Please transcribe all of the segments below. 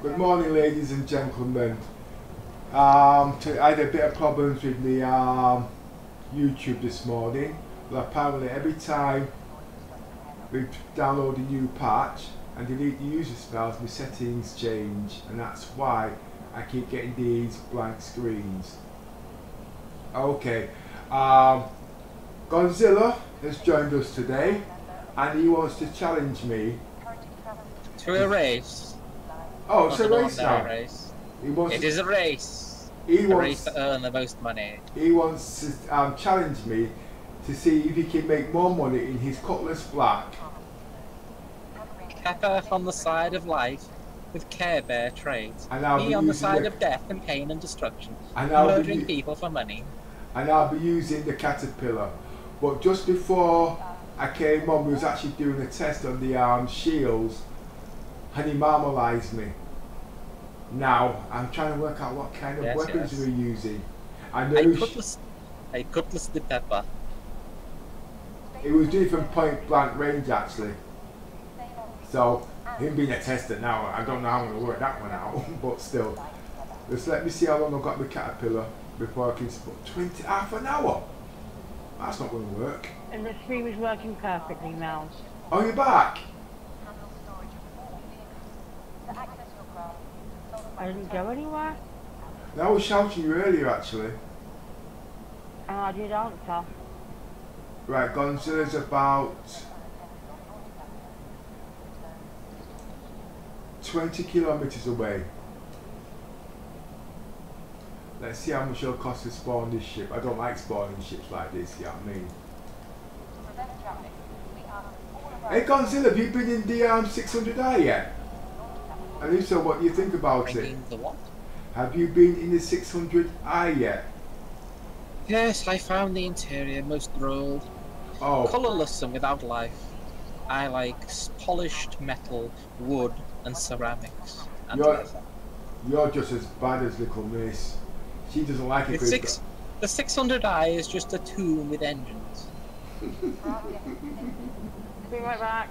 Good morning, ladies and gentlemen. Um, to, I had a bit of problems with the um, YouTube this morning. But apparently, every time we download a new patch and delete the user spells, my settings change, and that's why I keep getting these blank screens. Okay, um, Godzilla has joined us today, and he wants to challenge me. To a race. Oh, it's a race now. race. He wants. It is a race. he A race wants. to earn the most money. He wants to um, challenge me to see if he can make more money in his Cutlass Black. Pepper on the side of life with Care Bear trades. And I'll Me be on the using side the- of death and pain and destruction. And I'll be, Murdering u- people for money. and I'll be using the Caterpillar. But just before I came on, we was actually doing a test on the um, shields, and he marmalised me. Now I'm trying to work out what kind of Yes, weapons yes. we're using. I know I he, sh- cutlass, I cutlass the pepper. he was doing from point blank range actually. So him being a tester now, I don't know how I'm gonna work that one out, but still. Just let me see how long I've got the caterpillar before I can spot 20 half an hour. That's not gonna work. And the stream was working perfectly now. Oh you're back? I didn't go anywhere, No, I was shouting you earlier actually. and I did answer. Right, Gonzilla's about 20 kilometers away. Let's see how much it'll cost to spawn this ship. I don't like spawning ships like this, you know what I mean? Hey Godzilla, have you been in the um, 600i yet? And if so, what do you think about it? The what? Have you been in the 600i yet? Yes, I found the interior most thrilled. Oh, Colourless and without life. I like polished metal, wood, and ceramics. And You're- leather. you're just as bad as little miss. She doesn't like it. The six, the 600i is just a tomb with engines. Be right back.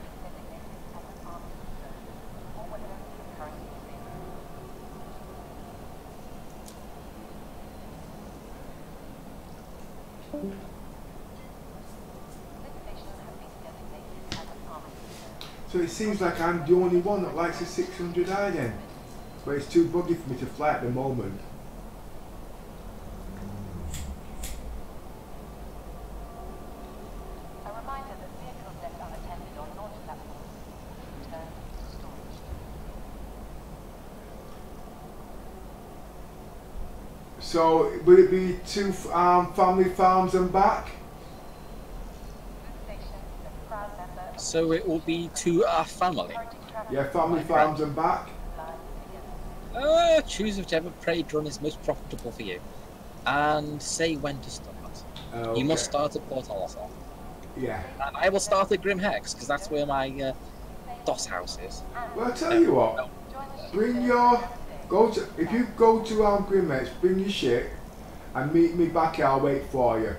So it seems like I'm the only one that likes the 600i then. But it's too buggy for me to fly at the moment. A reminder that vehicles left unattended on launch platforms return to storage. So will it be two um, family farms and back? This station is a proud member of So it will be to our family. Yeah, family farms and back. Uh, choose whichever trade run is most profitable for you. And say when to start. Uh, You must start at Port Olisar. Yeah. And I will start at Grim Hex, because that's where my uh, DOS house is. Well, I tell you what. Bring your. Go to if you go to um, Grimhex, bring your ship and meet me back here. I'll wait for you.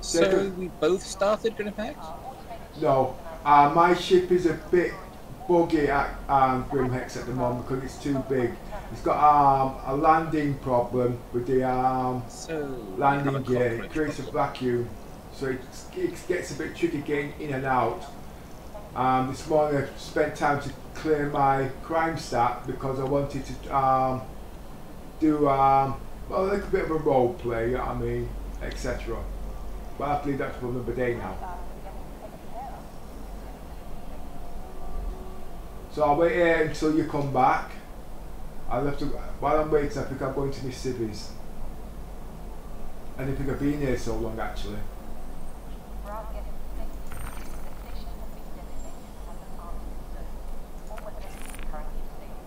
So we both started Grim Hex? No, uh, my ship is a bit buggy at um, Grimhex at the moment because it's too big. It's got um, a landing problem with the um, So we have a landing gear. It creates a vacuum, so it, it gets a bit tricky getting in and out. Um, this morning I spent time to clear my crime stat because I wanted to um, do um, well, a little bit of a role play, you know I mean, etc. But I believe that's for another day now. So I'll wait here until you come back. I'll have to, while I'm waiting, I think I'm going to Miss Sibby's. I didn't think I've been here so long actually. Rather get into safety, the station has been designated as an armed zone. All weapons currently disabled.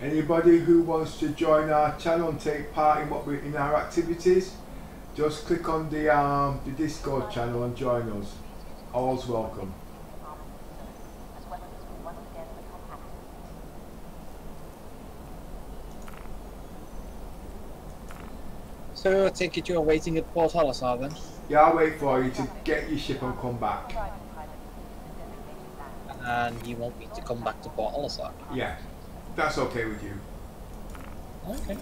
Anybody who wants to join our channel and take part in what we in our activities, just click on the um, the Discord channel and join us. All's welcome. As weapons will once again become active. So I take it you're waiting at Port Olisar then? Yeah, I'll wait for you to get your ship and come back. Arrival pilot to the designated land. and you want me to come back to Port Olisar. Yeah, that's okay with you. Okay. Space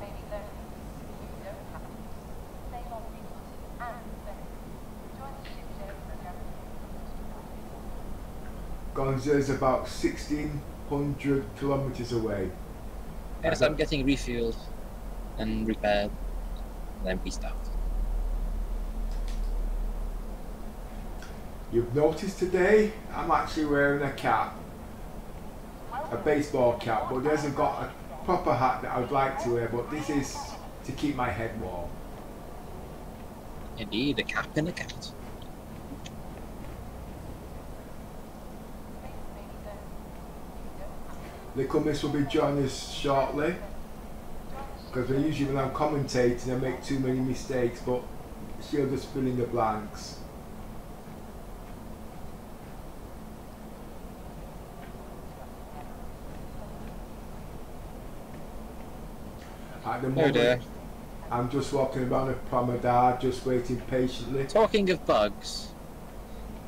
may be lonely. You don't have to. Save on resources and benefits. Join the ship sharing program. Gonza is about 1600 kilometers away. Yes, I'm getting refueled and repaired, and then restart. You've noticed today I'm actually wearing a cap, a baseball cap, but it hasn't got a proper hat that I would like to wear, but this is to keep my head warm. Indeed, a cap and a cat. Space may be lonely. You don't have to. The Cummins will be joining us shortly, because usually when I'm commentating I make too many mistakes, but she'll just fill in the blanks. At the Oh moment, dear. I'm just walking around a promenade, just waiting patiently. Talking of bugs,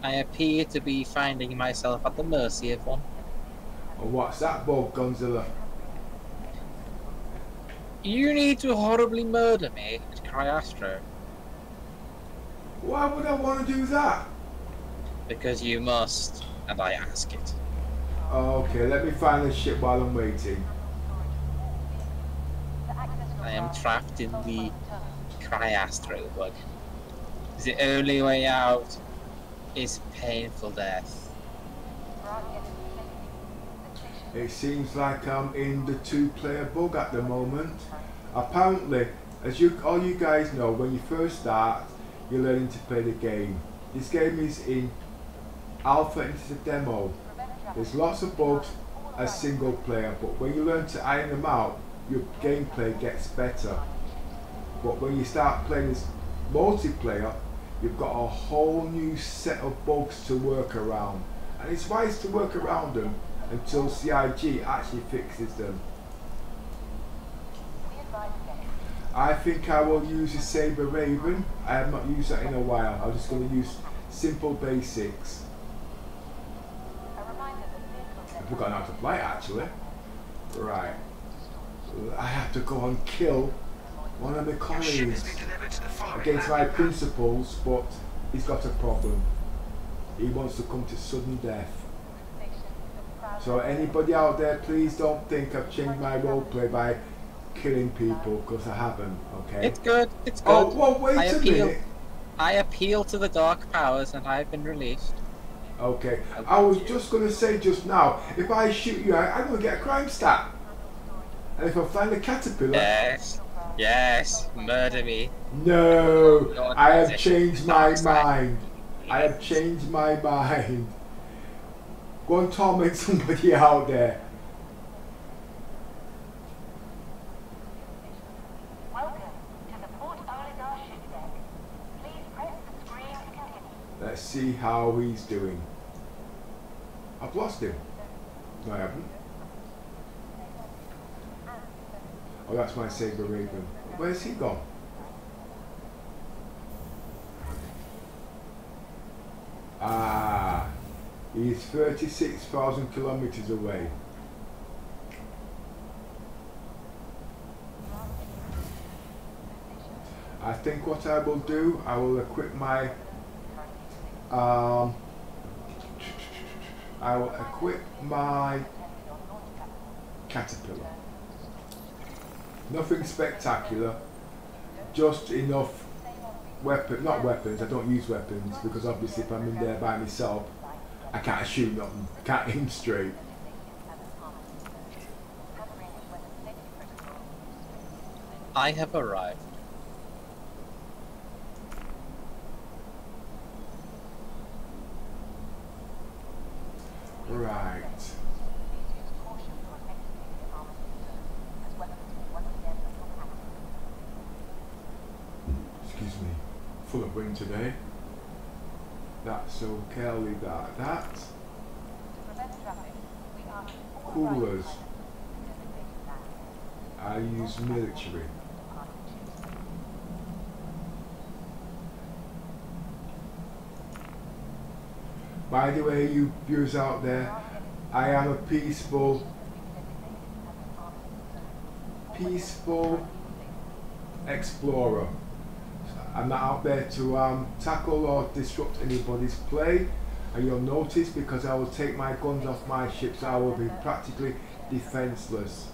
I appear to be finding myself at the mercy of one. And what's that bug, Gonzilla? You need to horribly murder me at Cryastro Why would I want to do that? because you must, and I ask it. Okay, let me find the ship while I'm waiting. I am trapped in the Cryastro bug. The only way out is painful death. It seems like I'm in the two-player bug at the moment. Apparently, as you all you guys know, when you first start, you're learning to play the game. This game is in alpha it's a demo. There's lots of bugs as single player, but when you learn to iron them out, your gameplay gets better. But when you start playing this multiplayer, you've got a whole new set of bugs to work around. And it's wise to work around them until CIG actually fixes them. I think I will use the Sabre Raven. I have not used that in a while. I'm just going to use simple basics. I forgot how to fly actually. Right. So I have to go and kill one of my colleagues against my principles, but he's got a problem. He wants to come to sudden death. So anybody out there, please don't think I've changed my roleplay by killing people, because I haven't, okay? It's good, it's oh, good. Oh, well, wait I a appeal. minute. I appeal to the dark powers and I've been released. Okay, I was just going to say just now, if I shoot you, I, I'm going to get a crime stat. And if I find a caterpillar, Yes, yes, murder me. no, Your I have changed my mind. I have changed my mind. Go and torment somebody out there. Welcome to the Port Olisar ship deck. Please press the screen. Let's see how he's doing. I've lost him. No, I haven't. Oh, that's my Sabre Raven. Where's he gone? Ah, he's 36,000 kilometers away. I think what I will do, I will equip my um, I will equip my caterpillar. Nothing spectacular, just enough weapon, not weapons, I don't use weapons because obviously if I'm in there by myself, I can't shoot nothing, I can't aim straight. I have arrived. Right. full of wind today. That's okay, I'll leave that at that. Coolers. I use military. By the way, you viewers out there, I am a peaceful, peaceful explorer. I'm not out there to um, tackle or disrupt anybody's play. And you'll notice because I will take my guns off my ships, I will be practically defenseless.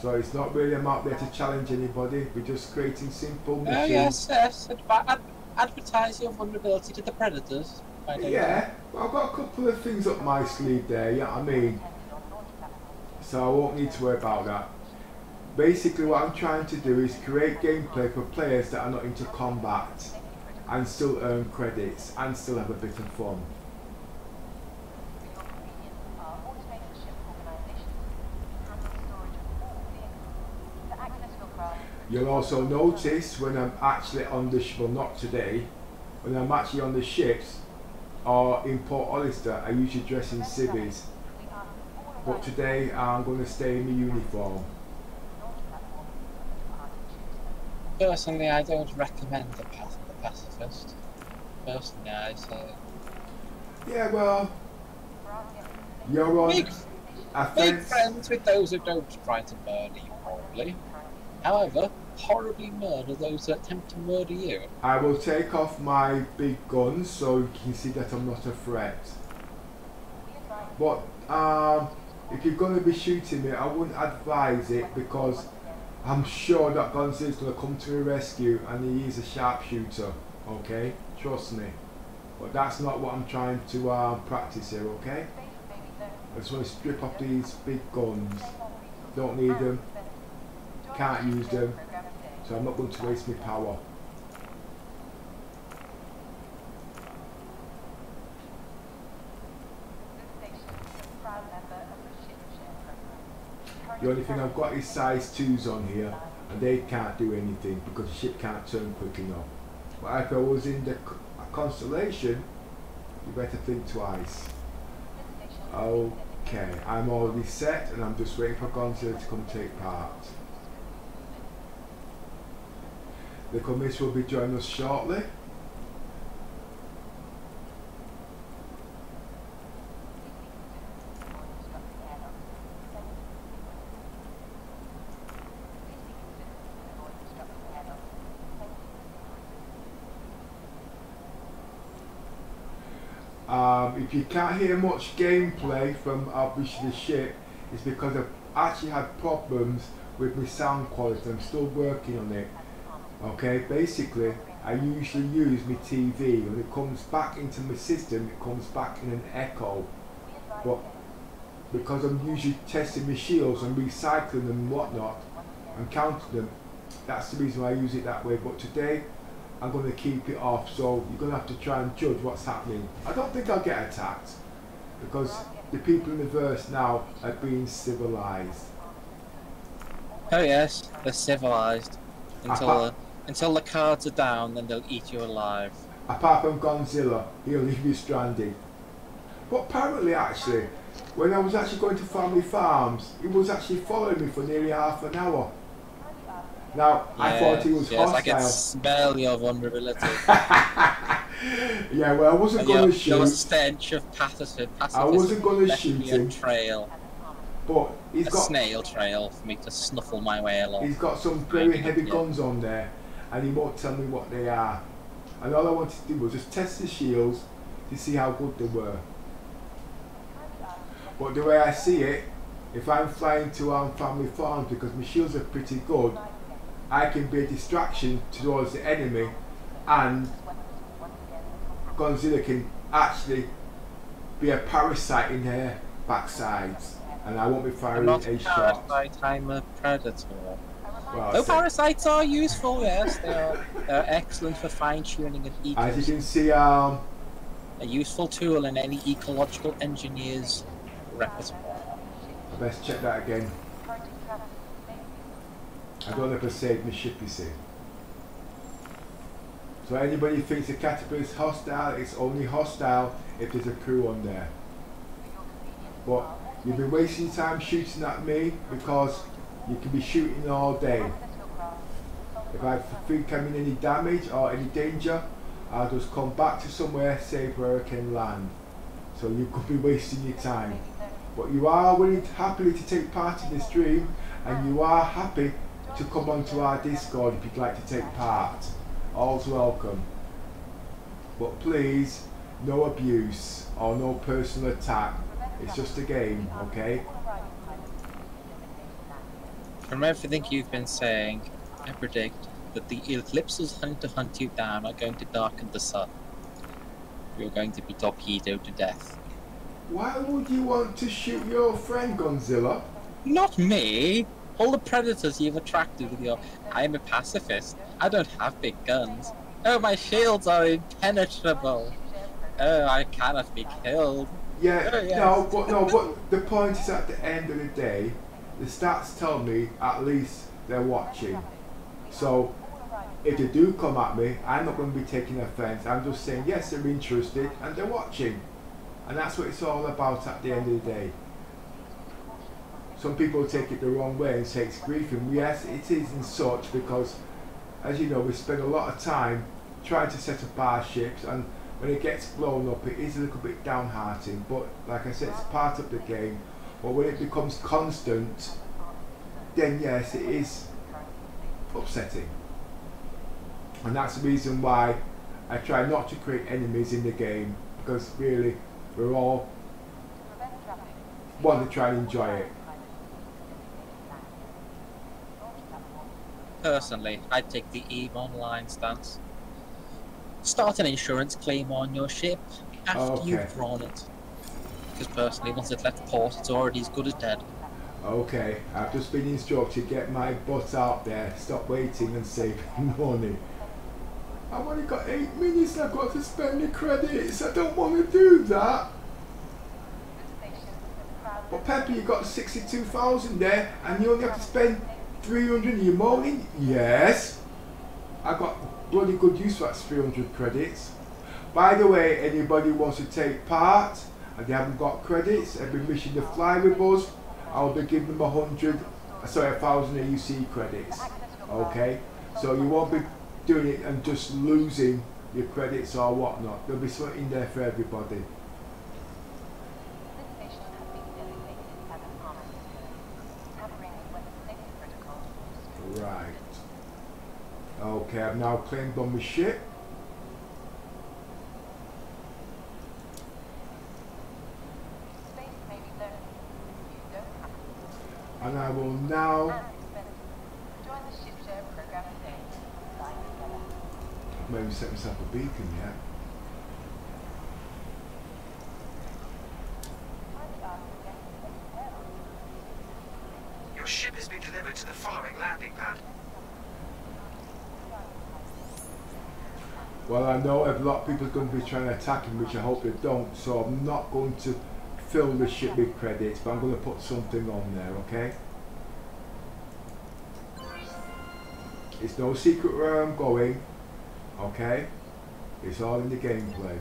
So it's not really I'm out there to challenge anybody. We're just creating simple Oh missions. yes, yes. Ad- advertise your vulnerability to the predators. Why don't you? Yeah, well, I've got a couple of things up my sleeve there, you know what I mean? So I won't need to worry about that. Basically, what I'm trying to do is create gameplay for players that are not into combat and still earn credits and still have a bit of fun. You'll also notice when I'm actually on the sh- well not today, when I'm actually on the ships or in Port Olisar, I usually dress in civvies. But today I'm going to stay in the uniform. Personally, I don't recommend the path of the pacifist. Personally, I say Yeah, well, you're on make, make friends with those who don't try to murder you horribly. However, horribly murder those that attempt to murder you. I will take off my big guns so you can see that I'm not a threat. But um, if you're going to be shooting me, I wouldn't advise it because I'm sure that Gonzilla's going to come to the rescue and he is a sharpshooter. Okay, trust me. But that's not what I'm trying to um, practice here. Okay, I just want to strip off these big guns. Don't need them. Can't use them. So I'm not going to waste my power. The only thing I've got is size 2s on here and they can't do anything because the ship can't turn quick enough. But if I was in the constellation, you better think twice. Okay, I'm already set and I'm just waiting for Gonzalo to come take part. The committee will be joining us shortly. Um, if you can't hear much gameplay from obviously the ship, it's because I've actually had problems with my sound quality. I'm still working on it. Okay, basically, I usually use my TV. When it comes back into my system, it comes back in an echo. But because I'm usually testing my shields and recycling them and whatnot, and counting them, that's the reason why I use it that way. But today, I'm going to keep it off, so you're going to have to try and judge what's happening. I don't think I'll get attacked because the people in the verse now are being civilized. Oh yes, they're civilized. Until Apart- the, until the cards are down, then they'll eat you alive. Apart from Godzilla, he'll leave you stranded. But apparently, actually, when I was actually going to family farms, he was actually following me for nearly half an hour. Now, I thought he was yes, I can smell your vulnerability. yeah, well, I wasn't going your, to your shoot, sta- of pacifist. I wasn't gonna left shoot him. trail, but he's a got snail trail for me to snuffle my way along. He's got some very heavy yeah. guns on there, and he won't tell me what they are. And all I wanted to do was just test the shields to see how good they were. But the way I see it, if I'm flying to um, family farms because my shields are pretty good, I can be a distraction towards the enemy, and Godzilla can actually be a parasite in their backsides, and I won't be firing not a shot. parasite, I'm a predator. Well, Though so- parasites are useful, yes, they are. They're excellent for fine-tuning an As you can see, um, A useful tool in any ecological engineer's repertoire. I best check that again. I don't know if I saved my ship, you see. So anybody thinks the caterpillar is hostile, it's only hostile if there's a crew on there. But you've been wasting time shooting at me because you can be shooting all day. If I think I'm in any damage or any danger, I'll just come back to somewhere safe where I can land. So you could be wasting your time. But you are willing to, happily to take part in this dream and you are happy to come onto our Discord if you'd like to take part. All's welcome. But please, no abuse or no personal attack. It's just a game, okay? From everything you've been saying, I predict that the eclipses hunting to hunt you down are going to darken the sun. You're going to be torpedoed to death. Why would you want to shoot your friend Godzilla? Not me! All the predators you've attracted with your I'm a pacifist. I don't have big guns. Oh, my shields are impenetrable. Oh, I cannot be killed. Yeah, Oh, yes. no, but no, but the point is at the end of the day, the stats tell me at least they're watching. So if they do come at me, I'm not going to be taking offence. I'm just saying yes, they're interested and they're watching, and that's what it's all about at the end of the day. Some people take it the wrong way and say it's griefing. Yes, it is in such because, as you know, we spend a lot of time trying to set up our ships and when it gets blown up it is a little bit downhearting but like I said it's part of the game but when it becomes constant then yes it is upsetting and that's the reason why I try not to create enemies in the game because really we're all want to try and enjoy it Personally, I'd take the EVE Online stance. Start an insurance claim on your ship after Okay. you've drawn it. Because personally, once it left port, it's already as good as dead. okay I've just been instructed to get my butt out there stop waiting and save money I've only got eight minutes and I've got to spend the credits I don't want to do that But Pepper, you've got 62,000 there and you only have to spend 300 in your morning? Yes. I got bloody good use for that 300 credits. By the way, anybody wants to take part and they haven't got credits and been wishing to fly with us, I'll be giving them a hundred, uh, sorry, a thousand AUC credits. Okay? So you won't be doing it and just losing your credits or whatnot. There'll be something there for everybody. Right. Okay, I've now claimed on my ship. Space may be lonely. You don't have to. And I will now And expensive. Join the ship share program today. Flying together. maybe set myself a beacon yet. Kindly ask again to take care of. Your ship has been delivered to the following landing pad. Well, I know a lot of people are going to be trying to attack him, which I hope they don't. So I'm not going to fill the ship with credits, but I'm going to put something on there, okay? It's no secret where I'm going, okay? It's all in the gameplay.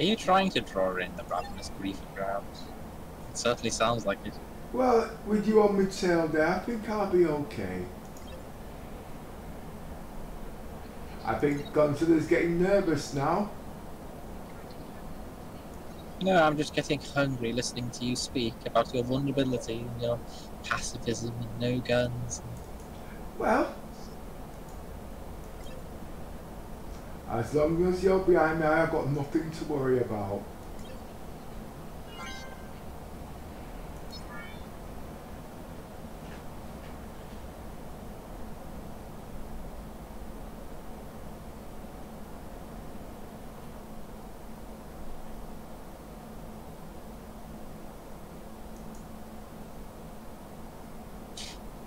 Are you trying to draw in the ravenous grief and grounds? It certainly sounds like it. Well, with you on my tail there, I think I'll be okay. I think Godzilla's getting nervous now. No, I'm just getting hungry listening to you speak about your vulnerability and your pacifism and no guns. Well, as long as you're behind me, I've got nothing to worry about.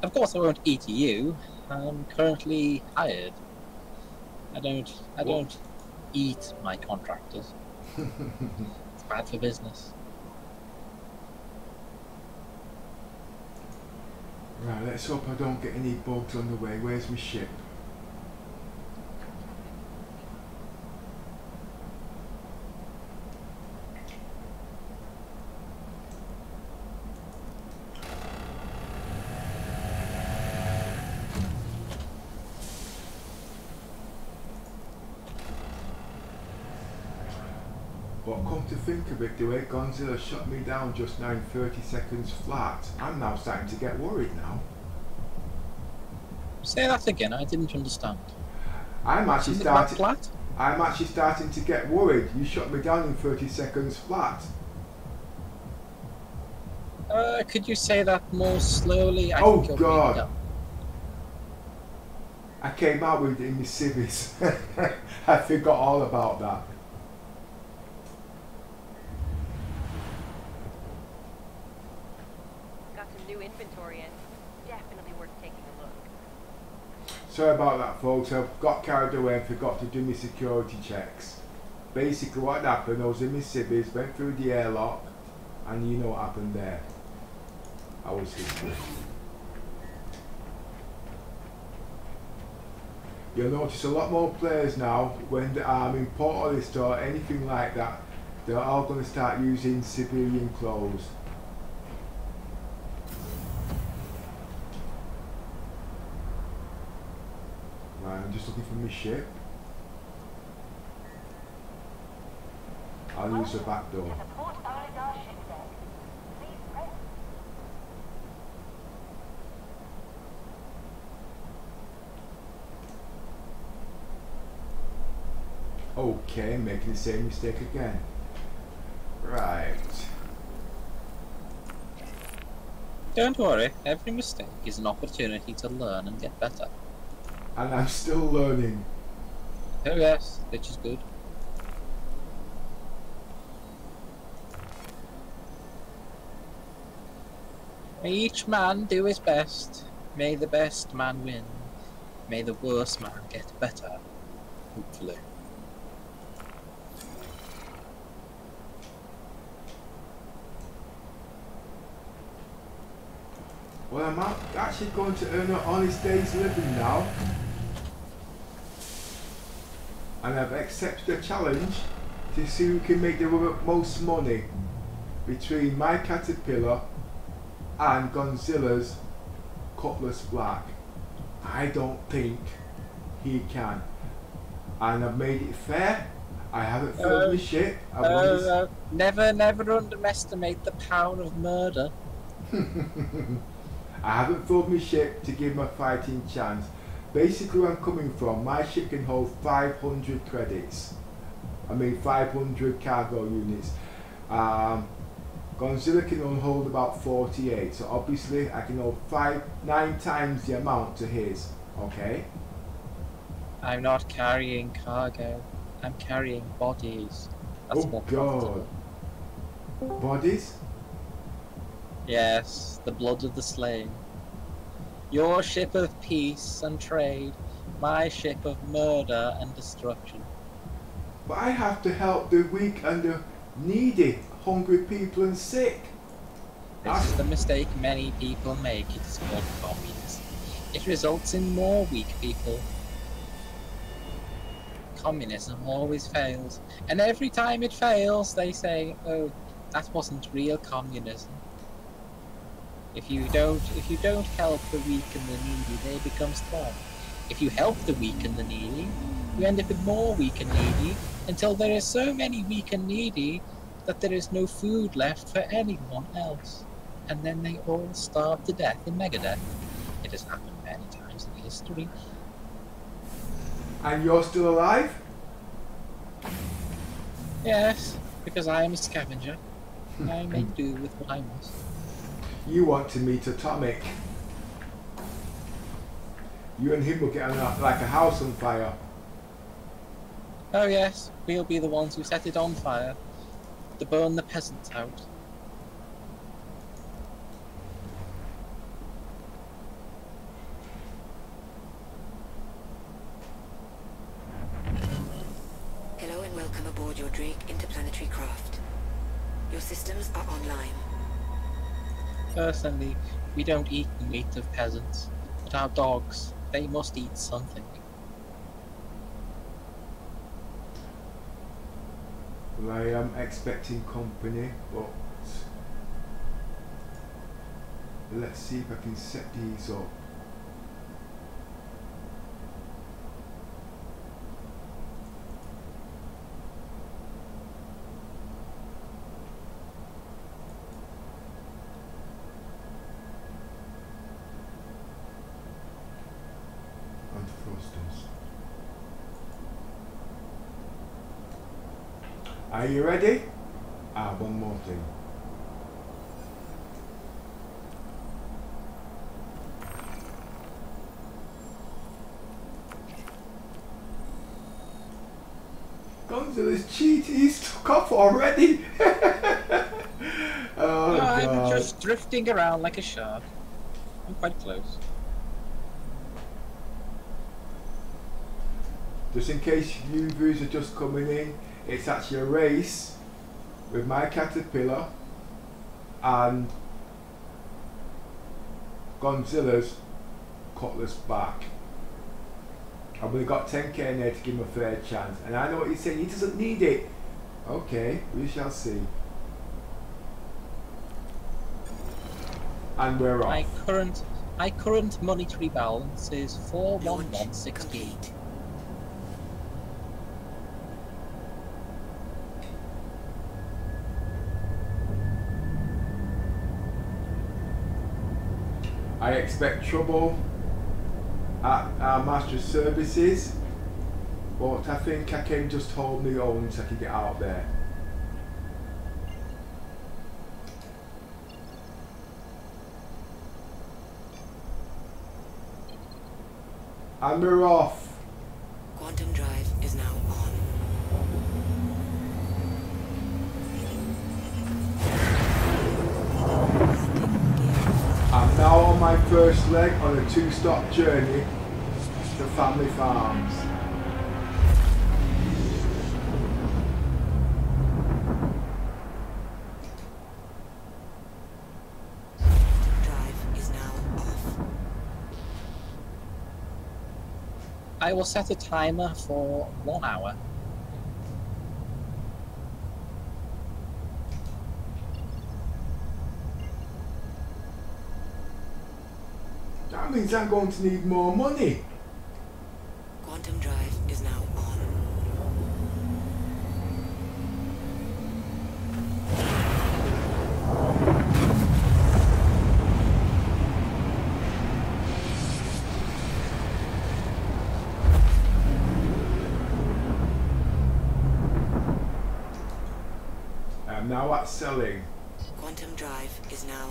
Of course, I won't eat you. I'm currently hired. I don't. I What? don't eat my contractors. it's bad for business. Right, let's hope I don't get any bugs on the way. Where's my ship? But come to think of it, the way Godzilla shot me down just now in 30 seconds flat, I'm now starting to get worried now. Say that again. I didn't understand. I'm actually Isn't it that starting. flat? I'm actually starting to get worried. You shut me down in 30 seconds flat. Uh, could you say that more slowly? I Oh, God. I came out with it in the civvies. I forgot all about that. Got some new inventory in. Definitely worth taking a look. Sorry about that, folks. I got carried away and forgot to do my security checks. Basically, what happened, I was in my civvies, went through the airlock, and you know what happened there. I was history. You'll notice a lot more players now when I'm in Port Olisar anything like that. They're all going to start using civilian clothes. Right, I'm just looking for my ship. I'll use the back door. To the Port Olisar ship deck. Please press Okay, making the same mistake again. Right. Don't worry. Every mistake is an opportunity to learn and get better. And I'm still learning. Oh yes, which is good. May each man do his best. May the best man win. May the worst man get better. Hopefully. Well, I'm actually going to earn an honest day's living now. And I've accepted a challenge to see who can make the most money between my caterpillar and Godzilla's Cutlass Black. I don't think he can. And I've made it fair. I haven't filled Uh, my ship. I've Uh, uh, never, never underestimate the power of murder. I haven't filled my ship to give my fighting chance. Basically, where I'm coming from, my ship can hold 500 credits. I mean, 500 cargo units. Um, Godzilla can only hold about 48, so obviously I can hold five, nine times the amount to his. Okay? I'm not carrying cargo. I'm carrying bodies. That's oh God! Bodies? Yes, the blood of the slain. Your ship of peace and trade, my ship of murder and destruction. But I have to help the weak and the needy, hungry people and sick. This is the mistake many people make. It is called communism. It results in more weak people. Communism always fails, and every time it fails, they say, "Oh, that wasn't real communism." If you don't, if you don't help the weak and the needy, they become strong. If you help the weak and the needy, you end up with more weak and needy until there are so many weak and needy that there is no food left for anyone else and then they all starve to death in Megadeth. It has happened many times in history. And you're still alive? Yes, because I am a scavenger. I make do with what I must. You want to meet Atomic. You and him will get on a, like a house on fire. Oh yes, we'll be the ones who set it on fire. To burn the peasants out. Hello and welcome aboard your Drake interplanetary craft. Your systems are online. Personally, we don't eat meat of peasants, but our dogs, they must eat something. Well, I am expecting company, but let's see if I can set these up. Are you ready? Ah, one more thing. Gonzalo's cheat, he's took off already. oh, I'm God. just drifting around like a shark. I'm quite close. Just in case you viewers are just coming in, it's actually a race with my caterpillar and Godzilla's Cutlass Black. I've only got 10k in there to give him a fair chance. And I know what he's saying, he doesn't need it. Okay, we shall see. And we're off. My current, my current monetary balance is 41168. I expect trouble at our master services, but I think I can just hold my own so I can get out there. And we're off. Now on my first leg on a two-stop journey to Family Farms. Drive is now off. I will set a timer for one hour. Means I'm going to need more money. Quantum drive is now on. I'm now at selling. Quantum drive is now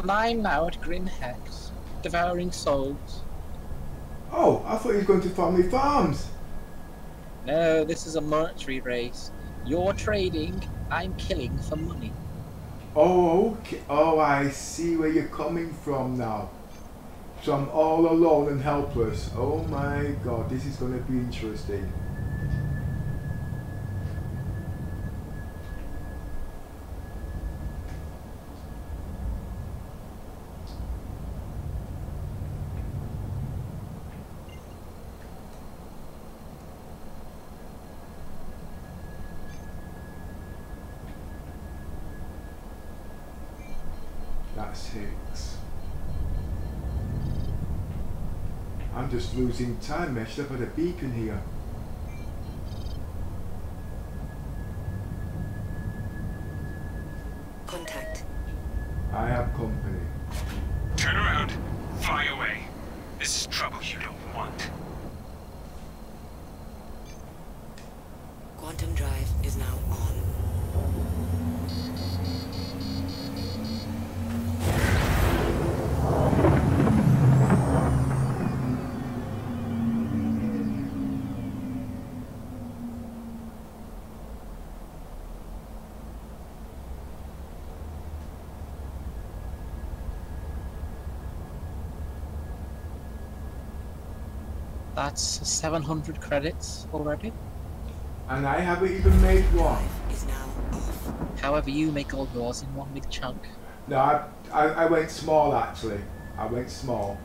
And I'm now at Grim Hex, devouring souls. Oh, I thought you were going to Family Farms. No, this is a monetary race. You're trading, I'm killing for money. Oh, okay. Oh, I see where you're coming from now. So I'm all alone and helpless. Oh my god, this is going to be interesting. Hicks. I'm just losing time, should have had a beacon here. That's 700 credits already. And I haven't even made one. Drive is now off. However, you make all yours in one big chunk. No, I, I, I went small actually. I went small.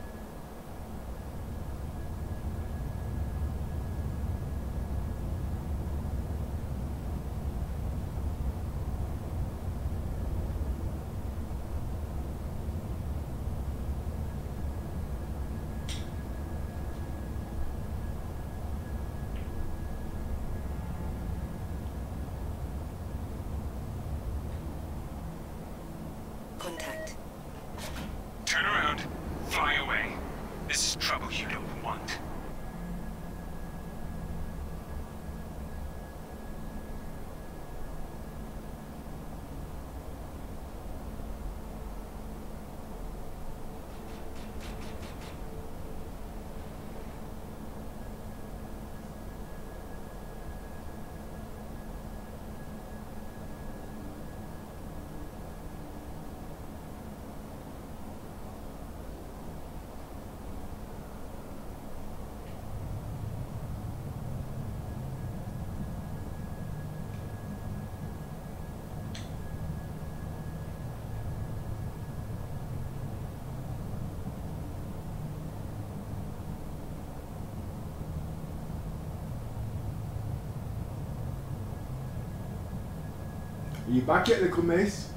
Are you back yet, little miss?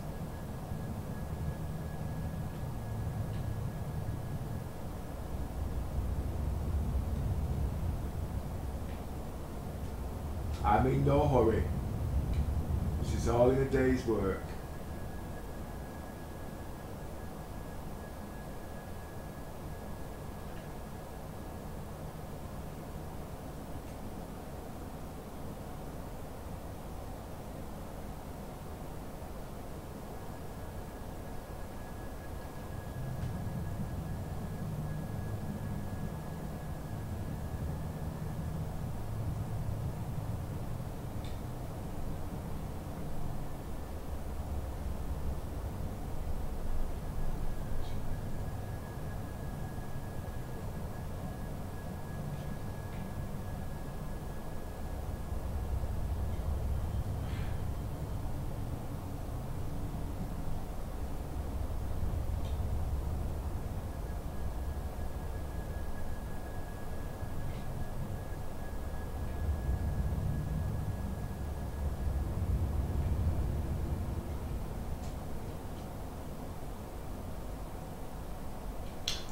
I'm in no hurry. This is all in a day's work.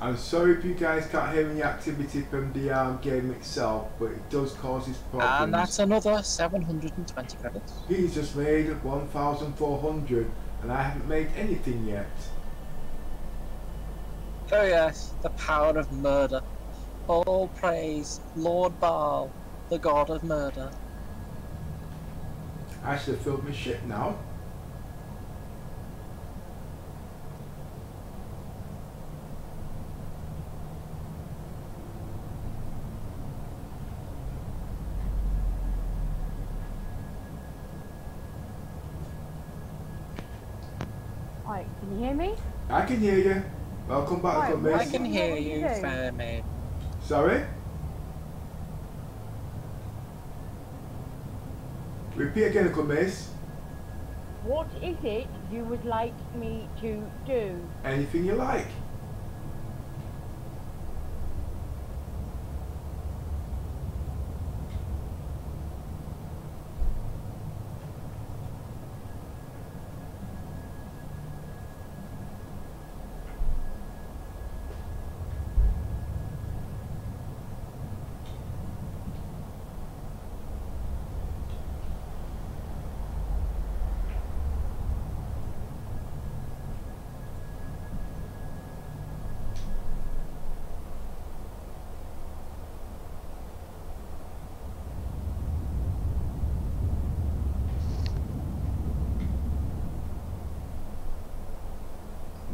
I'm sorry if you guys can't hear any activity from the um, game itself, but it does cause its problems. And that's another 720 credits. He's just made 1,400 and I haven't made anything yet. Oh yes, the power of murder. All praise Lord Baal, the god of murder. I should have filled my ship now. Right, can you hear me? I can hear you. Welcome back, Right, little I can hear you you, do? fair maid. Sorry? Repeat again, little miss. What is it you would like me to do? Anything you like.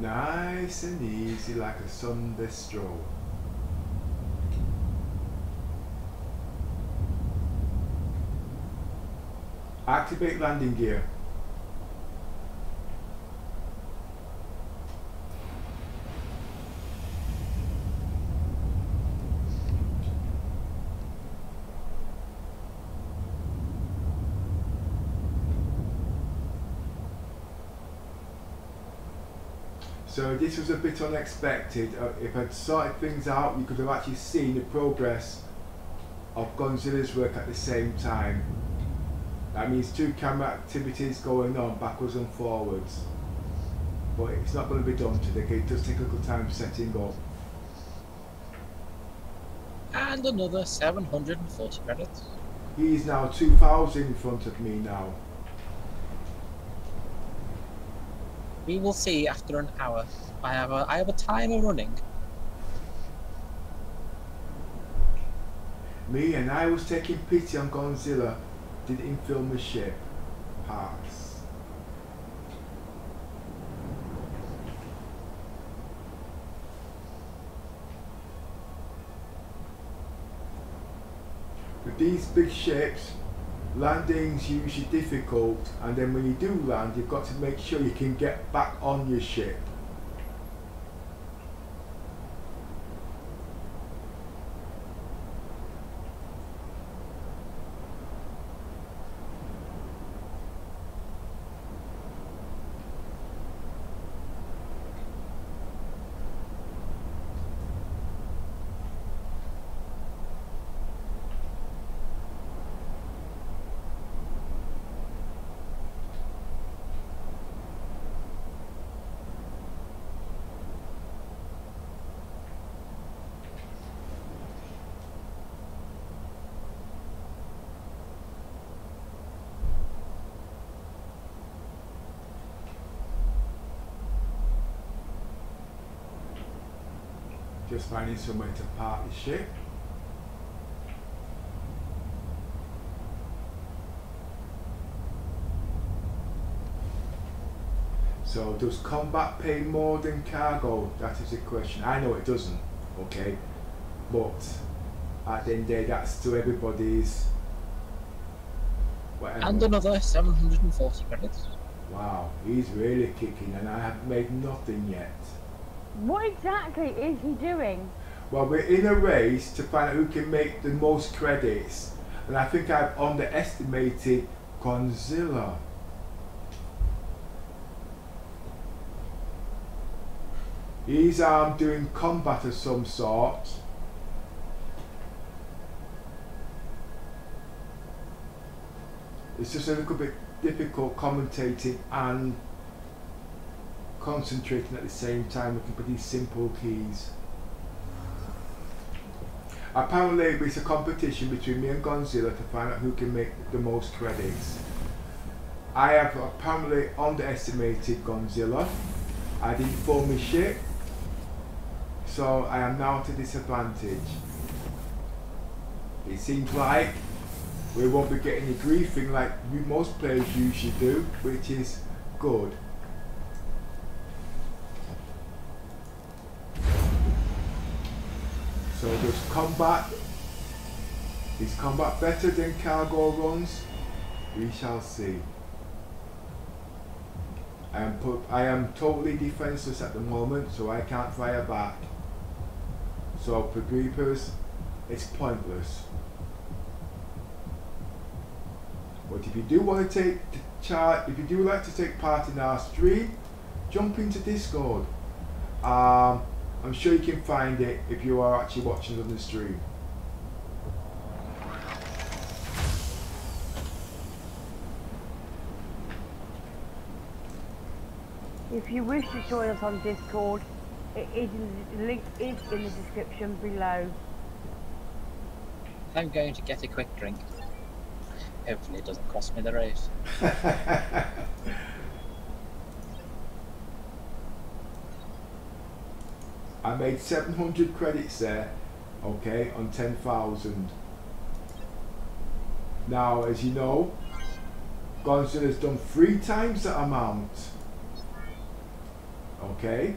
Nice and easy like a Sunday stroll. Activate landing gear. So this was a bit unexpected. Uh, if I'd sorted things out, you could have actually seen the progress of Godzilla's work at the same time. That means two camera activities going on backwards and forwards. But it's not going to be done today. It does take a little time setting up. And another 740 credits. He's now 2,000 in front of me now. We will see after an hour. I have a I have a timer running. Me and I was taking pity on Godzilla. Didn't film the ship. Pass. With these big ships, landing's usually difficult, and then when you do land, you've got to make sure you can get back on your ship. Just finding somewhere to park the ship. So does combat pay more than cargo? That is the question. I know it doesn't, okay? But at the end of the day, that's to everybody's whatever. And another 740 credits. Wow, he's really kicking and I have made nothing yet. What exactly is he doing? Well, we're in a race to find out who can make the most credits. And I think I've underestimated Godzilla. He's um, doing combat of some sort. It's just a little bit difficult commentating and concentrating at the same time looking for these simple keys. Apparently it's a competition between me and Godzilla to find out who can make the most credits. I have apparently underestimated Godzilla. I didn't form my ship. So I am now at a disadvantage. It seems like we won't be getting a griefing like most players usually do, which is good. So does combat is combat better than cargo runs? We shall see. I am put, I am totally defenseless at the moment, so I can't fire back. So for creepers, it's pointless. But if you do want to take chart, if you do like to take part in our stream, jump into Discord. Um, I'm sure you can find it if you are actually watching on the stream. If you wish to join us on Discord, it is in the link is in the description below. I'm going to get a quick drink. Hopefully it doesn't cost me the race. I made 700 credits there, okay, on 10,000. Now, as you know, Godzilla's done three times that amount. Okay?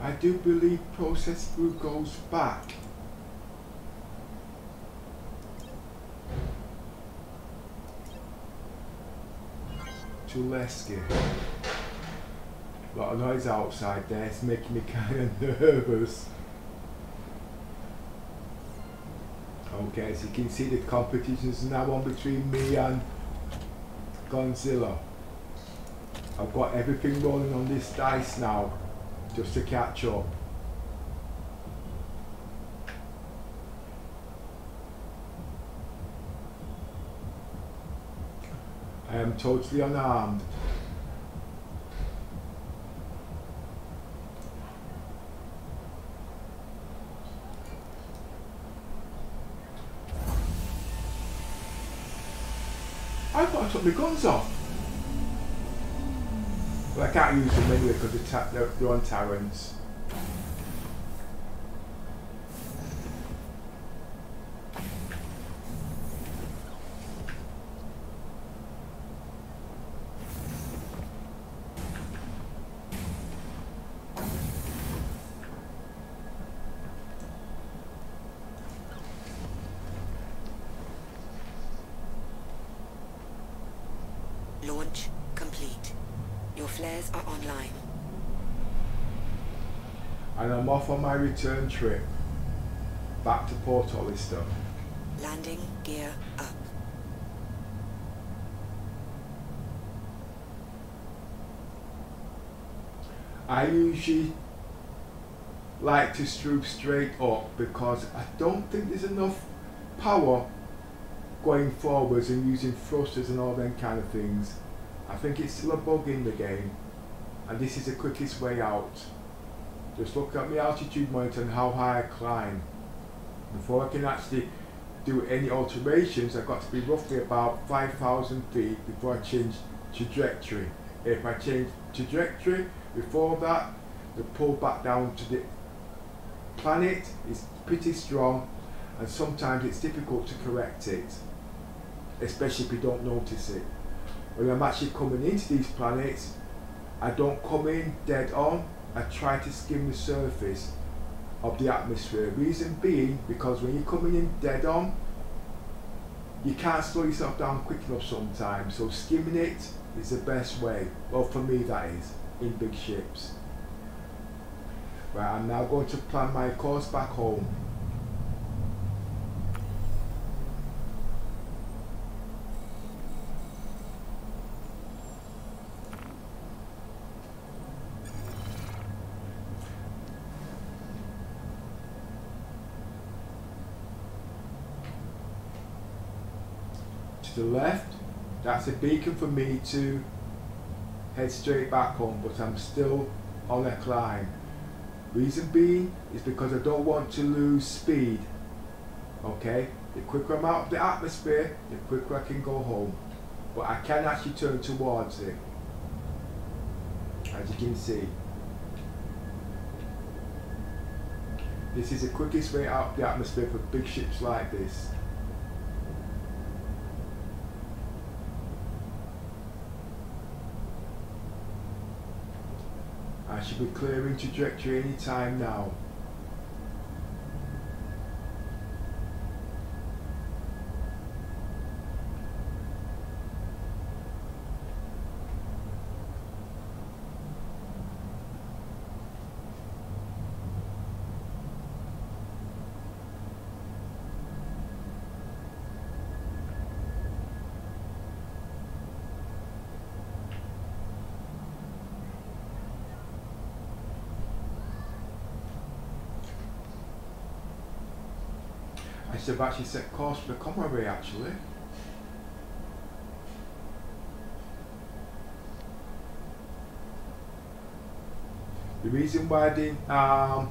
I do believe processed food goes back. Levski. A lot of noise outside there, it's making me kind of nervous. Okay, so you can see the competition's now on between me and Godzilla. I've got everything rolling on this dice now, just to catch up. I'm totally unarmed. I thought I took my guns off. Well, I can't use them anyway because they're, on Tarrans. Launch complete. Your flares are online. And I'm off on my return trip back to Port Olisar. Landing gear up. I usually like to stroop straight up because I don't think there's enough power going forwards and using thrusters and all them kind of things. I think it's still a bug in the game and this is the quickest way out. Just look at my altitude monitor and how high I climb. Before I can actually do any alterations I've got to be roughly about 5,000 feet before I change trajectory. If I change trajectory before that, the pull back down to the planet is pretty strong and sometimes it's difficult to correct it, especially if you don't notice it. When I'm actually coming into these planets, I don't come in dead on, I try to skim the surface of the atmosphere. Reason being, because when you're coming in dead on, you can't slow yourself down quick enough sometimes, so skimming it is the best way. Well, for me, that is in big ships. Right, I'm now going to plan my course back home. The left, that's a beacon for me to head straight back home, but I'm still on a climb. Reason being is because I don't want to lose speed. Okay? The quicker I'm out of the atmosphere, the quicker I can go home. But I can actually turn towards it. As you can see. This is the quickest way out of the atmosphere for big ships like this. I should be clearing trajectory any time now. I should have actually set course for the Commonwealth actually. The reason why I didn't um,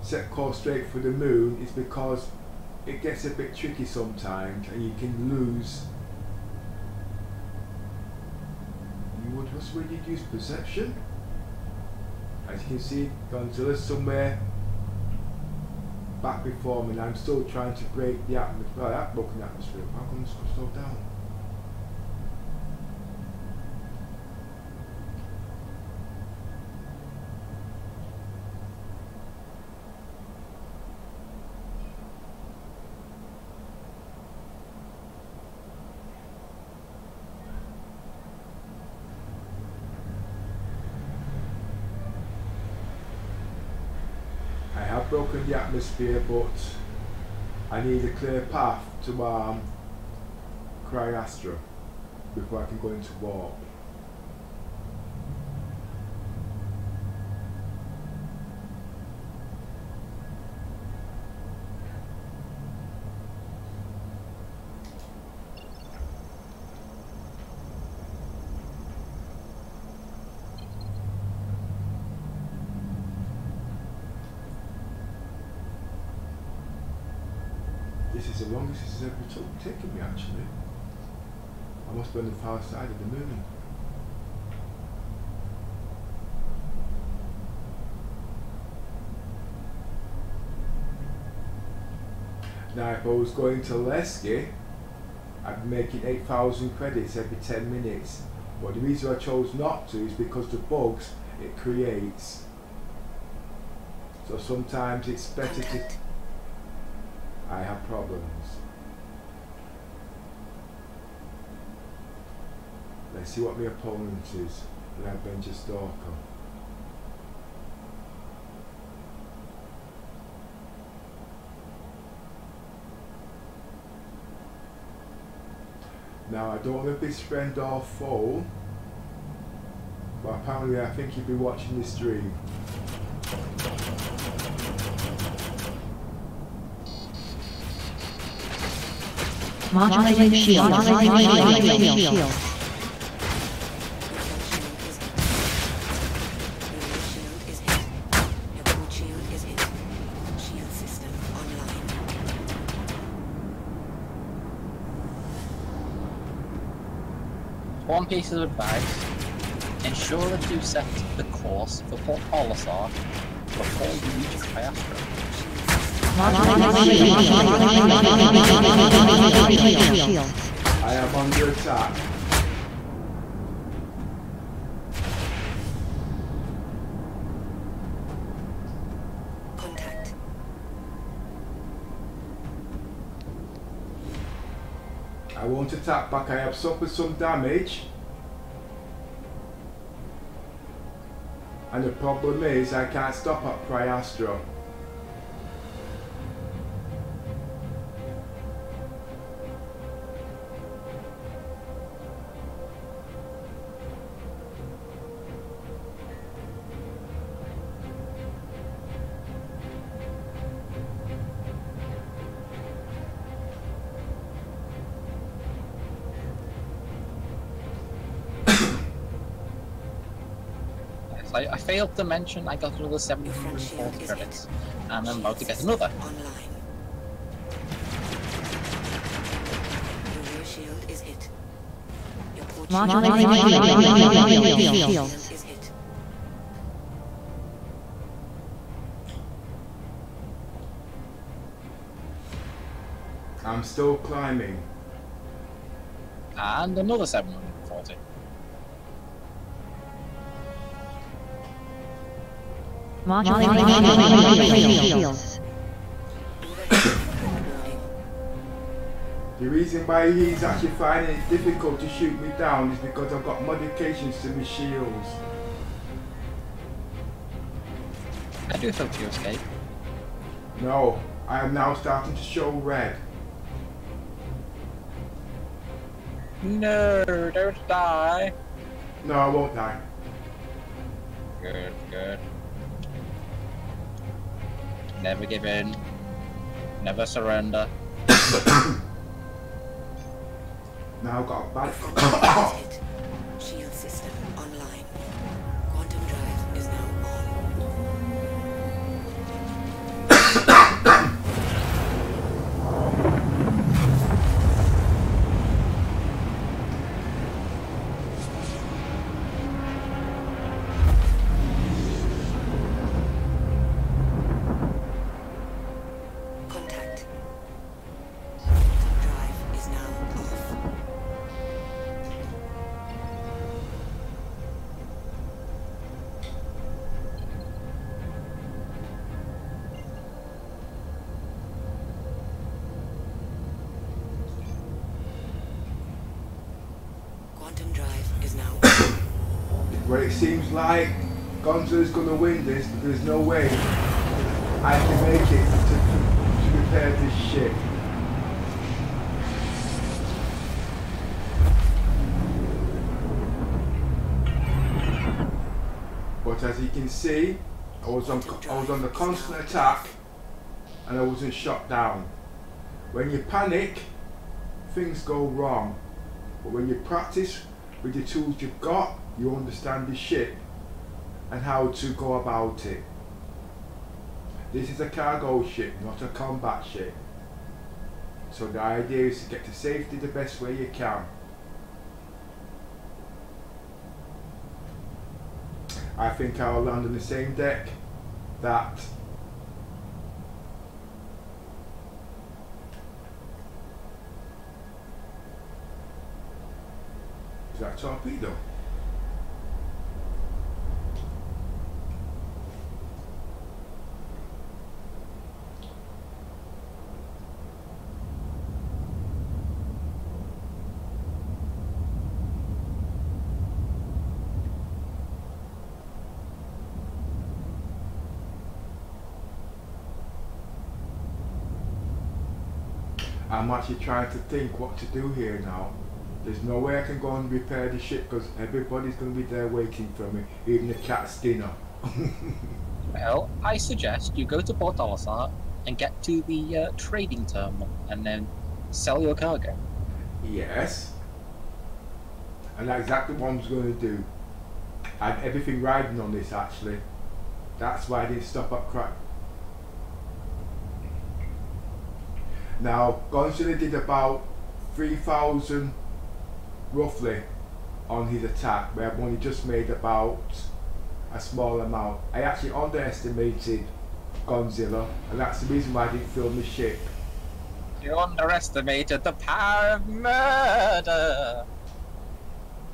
set course straight for the moon is because it gets a bit tricky sometimes and you can lose. You would you use? Perception? As you can see Godzilla's somewhere back and I'm still trying to break the atmosphere well, have broken atmosphere. How come it's slow down I have broken the atmosphere, but I need a clear path to um, Cryastra before I can go into warp. This is the longest this has ever took, taken me actually. I must be on the far side of the moon. Now, if I was going to Levski, I'd be making 8,000 credits every 10 minutes. But the reason I chose not to is because the bugs it creates. So sometimes it's better to. I have problems. Let's see what my opponent is. The Avenger Stalker. Now I don't know if it's friend or foe, but apparently I think he'd be watching this stream. Modulating shield. Modulating shield One piece of advice. Ensure that you set the course for Port Olisar before you reach Triastro. Modulating shield. I am under attack. Contact. I won't attack back. I have suffered some damage. And the problem is I can't stop at Priastro. Failed to mention I got another Your front 740 credits, and I'm about to get another. system Online. Your rear shield is hit. Your port shield Modulating shield. shield is hit. I'm still climbing. And another 740. The reason why he's actually finding it difficult to shoot me down is because I've got modifications to my shields. I do hope you escape. No, I am now starting to show red. No, don't die. No, I won't die. Good, good. Never give in. Never surrender. Now I've got a Your bad. seems like Gonzo's gonna win this, but there's no way I can make it to, to repair this ship. But as you can see, I was on I was on the constant attack, and I wasn't shot down. When you panic, things go wrong. But when you practice with the tools you've got, you understand the ship and how to go about it. This is a cargo ship, not a combat ship. So the idea is to get to safety the best way you can. I think I'll land on the same deck that that torpedo. I'm actually trying to think what to do here now. There's no way I can go and repair the ship because everybody's going to be there waiting for me, even the cat's dinner. Well, I suggest you go to Port Olisar and get to the uh, trading terminal and then sell your cargo. yes. And that's exactly what I'm going to do. I had everything riding on this actually. That's why I didn't stop at crack. Now, Gonzalo did about 3,000 roughly on his attack, where I've only just made about a small amount. I actually underestimated Godzilla, and that's the reason why I didn't film the ship. You underestimated the power of murder.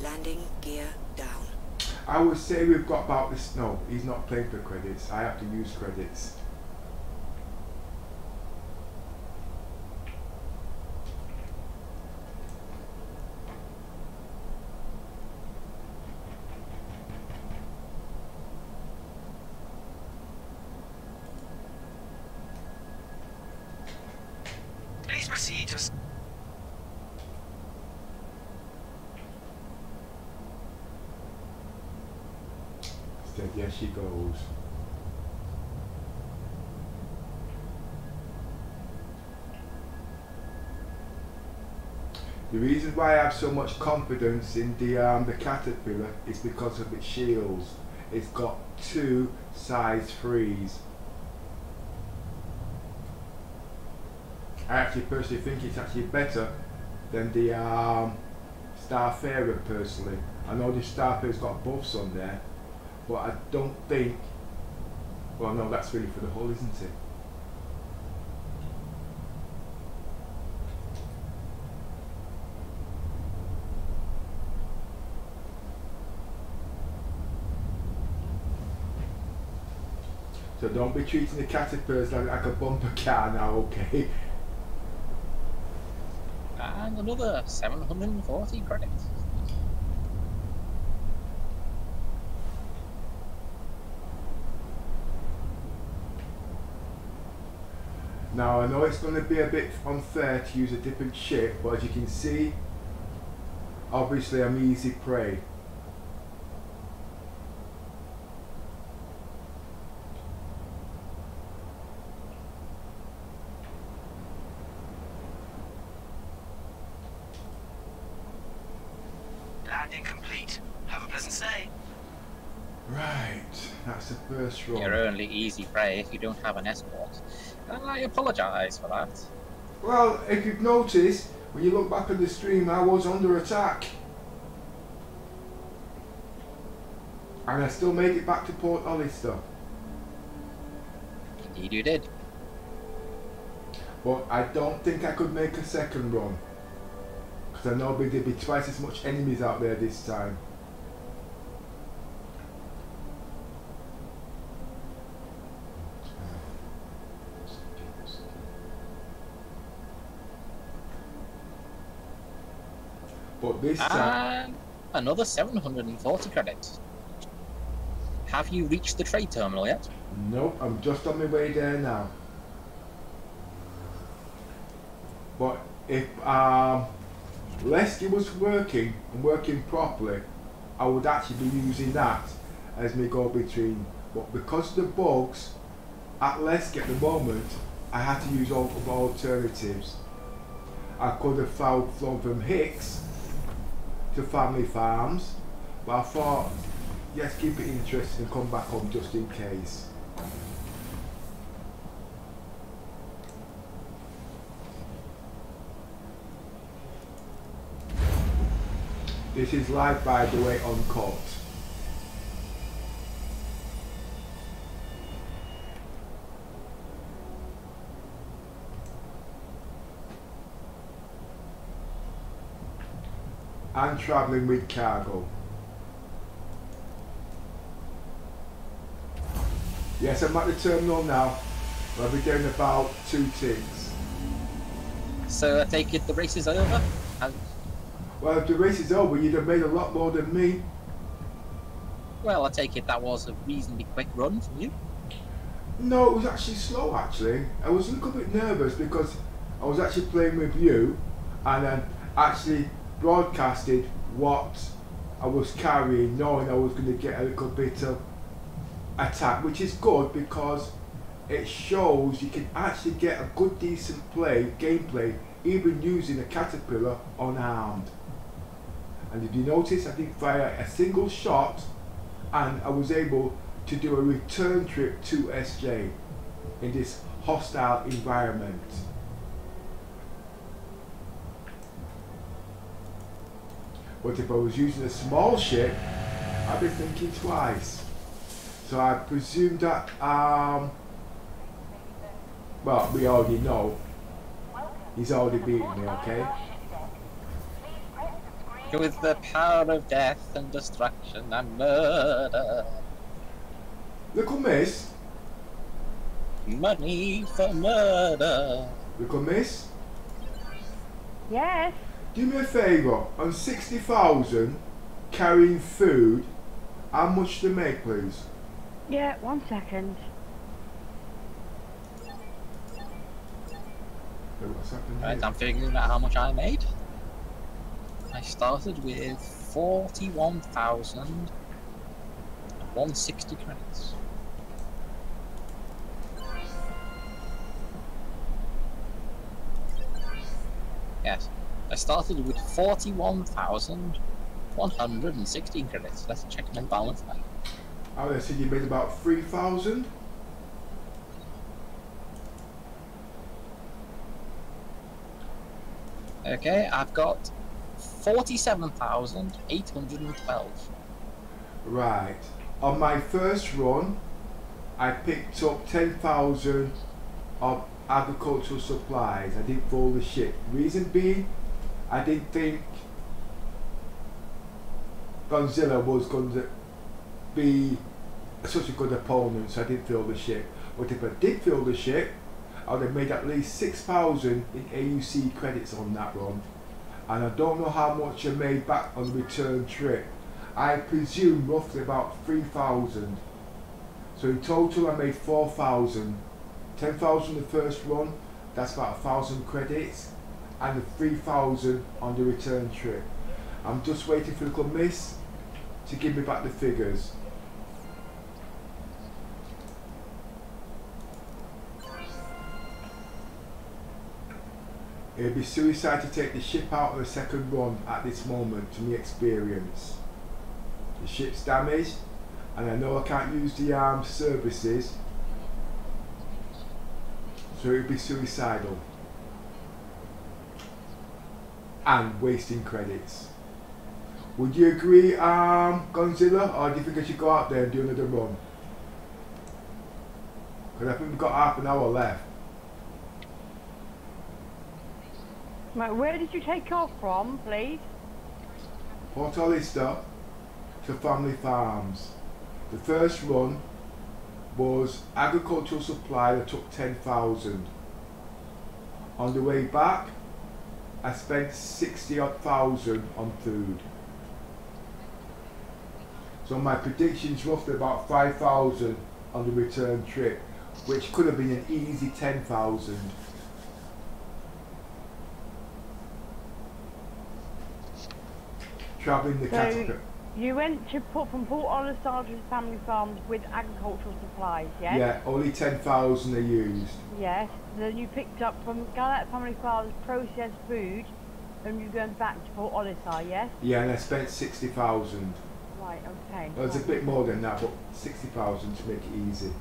Landing gear down. I would say we've got about this. No, he's not playing for credits. I have to use credits. Please proceed to... s- Said, yes, she goes. The reason why I have so much confidence in the um, the caterpillar is because of its shields. It's got two size threes. I actually personally think it's actually better than the um, Starfarer personally. I know the Starfarer's got buffs on there, but I don't think. Well, no, that's really for the hull, isn't it? So don't be treating the caterpillars like, like a bumper car now, okay? And another 740 credits. Now I know it's going to be a bit unfair to use a different ship, but as you can see, obviously I'm easy prey. Landing complete. Have a pleasant stay. Right, that's first. You're only easy prey if you don't have an escort. And I apologise for that. Well, if you've noticed, when you look back at the stream, I was under attack. And I still made it back to Port Olisar. Indeed you did. But I don't think I could make a second run. Because I know there'd be twice as much enemies out there this time. But this time, And another 740 credits. Have you reached the trade terminal yet? nope, I'm just on my way there now. But if um, Levski was working and working properly, I would actually be using that as my go between. But because of the bugs at Levski at the moment, I had to use all of alternatives. I could have flown from Hickes to Family Farms, but I thought, let's keep it interesting and come back home just in case. This is live, by the way, on court. And travelling with cargo. Yes, I'm at the terminal now. I'll be doing about two ticks. So I take it the race is over? And, Well, if the race is over, you'd have made a lot more than me. well, I take it that was a reasonably quick run from you. No, it was actually slow. Actually, I was a little bit nervous because I was actually playing with you, and then actually broadcasted what I was carrying, knowing I was going to get a little bit of attack, which is good because it shows you can actually get a good, decent play, gameplay, even using a caterpillar unarmed. And if you notice, I didn't fire a single shot, and I was able to do a return trip to SJ in this hostile environment. But if I was using a small ship, I'd be thinking twice. So I presume that, um, well, we already know he's already beaten me, okay? With the power of death and destruction and murder. Little miss, Money for murder. little miss, Yes. Do me a favour, on 60,000 carrying food, how much to make please? Yeah, one second. Hey, What's happened Right. I'm figuring out how much I made. I started with 41,160 credits. Yes, I started with 41,116 credits. Let's check my balance now. I would have said you made about 3,000. Okay, I've got 47,812. Right. On my first run, I picked up 10,000 of agricultural supplies. I didn't fold the ship. Reason being, I didn't think Godzilla was going to be such a good opponent, so I didn't fill the ship. But if I did fill the ship, I would have made at least 6,000 in AUC credits on that run. And I don't know how much I made back on the return trip. I presume roughly about 3,000. So in total I made 4,000. 10,000 the first run, that's about 1,000 credits. And the 3,000 on the return trip. I'm just waiting for Little Miss to give me back the figures. It'd be suicide to take the ship out of the second run at this moment, to me experience. The ship's damaged, and I know I can't use the armed services, so it'd be suicidal. And wasting credits. Would you agree, um, Godzilla, or do you think I should go out there and do another run? Because I think we've got half an hour left. Right, where did you take off from, please? Port Olisar to Family Farms. The first run was agricultural supply that took 10,000. On the way back, I spent 60 odd thousand on food. So my predictions roughly about 5,000 on the return trip, which could have been an easy 10,000. Traveling the So- caterpillar. You went to put from Port Olisar to Family Farms with agricultural supplies, yes? Yeah, only 10,000 are used. Yes. Then you picked up from Gallete Family Farms processed food, and you're going back to Port Olisar, yes? Yeah, and I spent 60,000. Right, okay. Well, it's a bit more than that, but 60,000 to make it easy.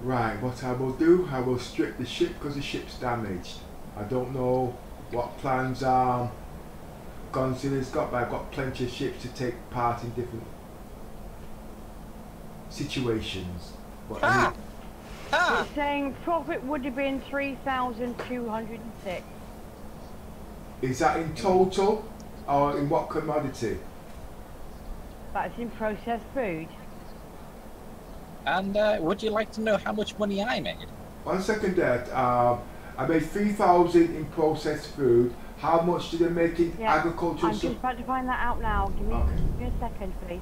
Right, what I will do, I will strip the ship because the ship's damaged. I don't know what plans um, Godzilla's got, but I've got plenty of ships to take part in different situations. But I Ah! Ah! It's saying profit would have been 3,206. Is that in total or in what commodity? That's in processed food. And uh, would you like to know how much money I made? One second there. Um, I made 3,000 in processed food. How much do they make in Yeah, agricultural I'm just about to find that out now. Give me, Okay. give me a second, please.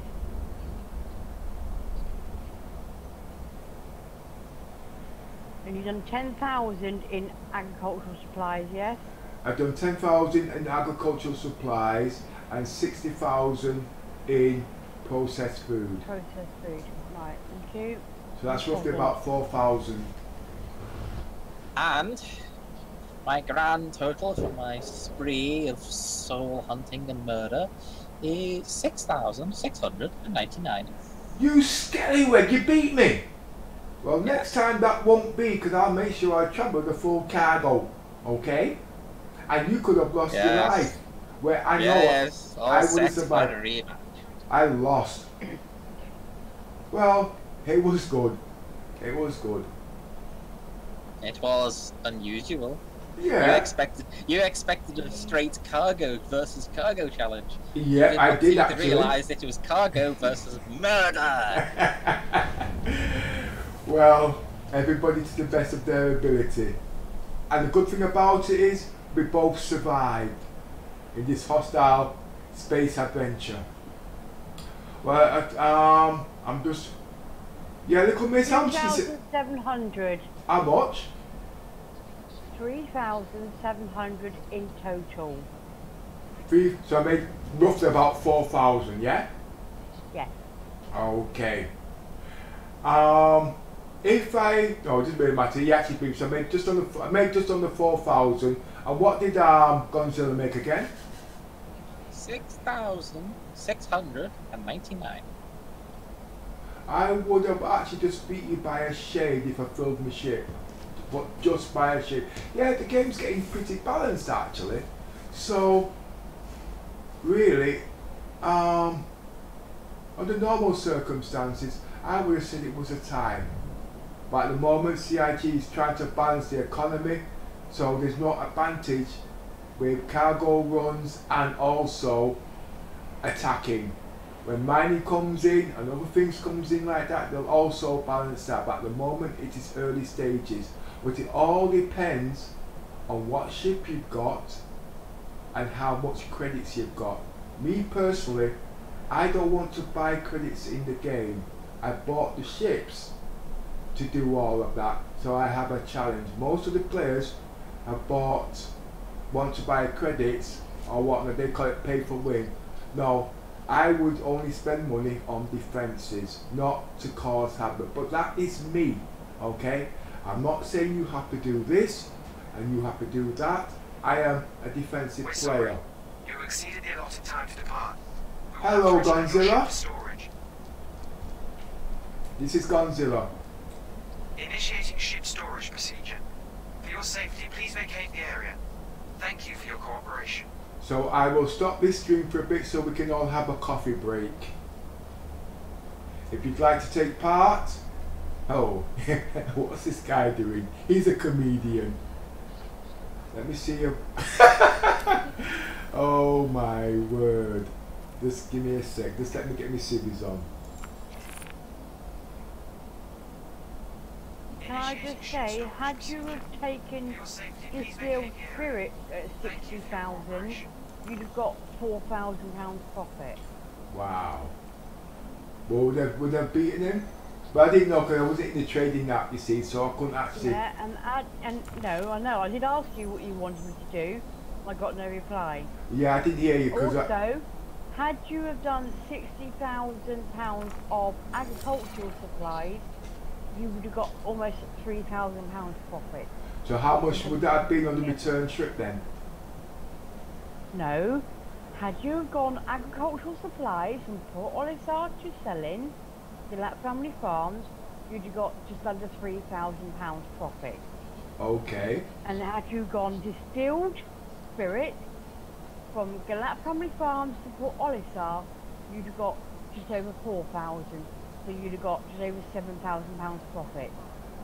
And you've done 10,000 in agricultural supplies, yes? I've done 10,000 in agricultural supplies and 60,000 in processed food. Processed food. Right, thank you. So that's roughly about 4,000. And my grand total for my spree of soul hunting and murder is 6,699. You scallywag, you beat me! Well, next time that won't be because I'll make sure I travel the full cargo, okay? And you could have lost your life. Where I know yes, all I would have survived. I lost. Well, it was good. It was good. It was unusual. You expected you expected a straight cargo versus cargo challenge. yeah, I did You actually. realize that it was cargo versus murder. well, everybody to the best of their ability. And the good thing about it is, we both survived in this hostile space adventure. Well, uh, um, I'm just. Yeah, little Miss Hampton. 3,700. How much? 3,700 in total. Three. So I made roughly about 4,000, yeah? Yes. Okay. Um, if I no, it doesn't really matter. He actually brings. So I made just on the. I made just under four thousand. And what did um Godzilla make again? Six thousand six hundred and ninety-nine. I would have actually just beat you by a shade if I filled my ship, but just by a shade. Yeah, the game's getting pretty balanced actually. So really, um, under normal circumstances, I would have said it was a time. But at the moment, CIG is trying to balance the economy, so there's no advantage with cargo runs and also attacking. When mining comes in and other things comes in like that, they'll also balance that. But at the moment, it is early stages. But it all depends on what ship you've got and how much credits you've got. Me personally, I don't want to buy credits in the game. I bought the ships to do all of that. So I have a challenge. Most of the players have bought, want to buy credits or what they call it pay for win. No, I would only spend money on defences, not to cause havoc. But that is me, okay? I'm not saying you have to do this and you have to do that. I am a defensive We're sorry. player. You exceeded the allotted time to depart. We Hello, have to return your Godzilla. This is Godzilla. Initiating ship storage procedure. For your safety, please vacate the area. Thank you for your cooperation. So I will stop this stream for a bit so we can all have a coffee break. If you'd like to take part, oh, what's this guy doing? He's a comedian. Let me see him. oh my word. Just give me a sec. Just let me get my civvies on. Can I just say, had you have taken For your safety, please distilled vacate the area. spirit at Thank you 60,000, you'd have got £4,000 profit. Wow. Well, would have, would have beaten him? But I didn't know because I wasn't in the trading app, you see, so I couldn't actually. Yeah, and I, and no, I know, I did ask you what you wanted me to do. I got no reply. Yeah, I didn't hear you because I. Also, had you have done £60,000 of agricultural supplies, you would have got almost £3,000 profit. So how much would that have been on the return trip then? No. Had you gone agricultural supplies and from Port Olisar to selling the Lap Family Farms, you'd have got just under £3,000 profit. Okay. And had you gone distilled spirit from Gallete Family Farms to Port Olisar, you'd have got just over 4,000. So you'd have got just over £7,000 profit.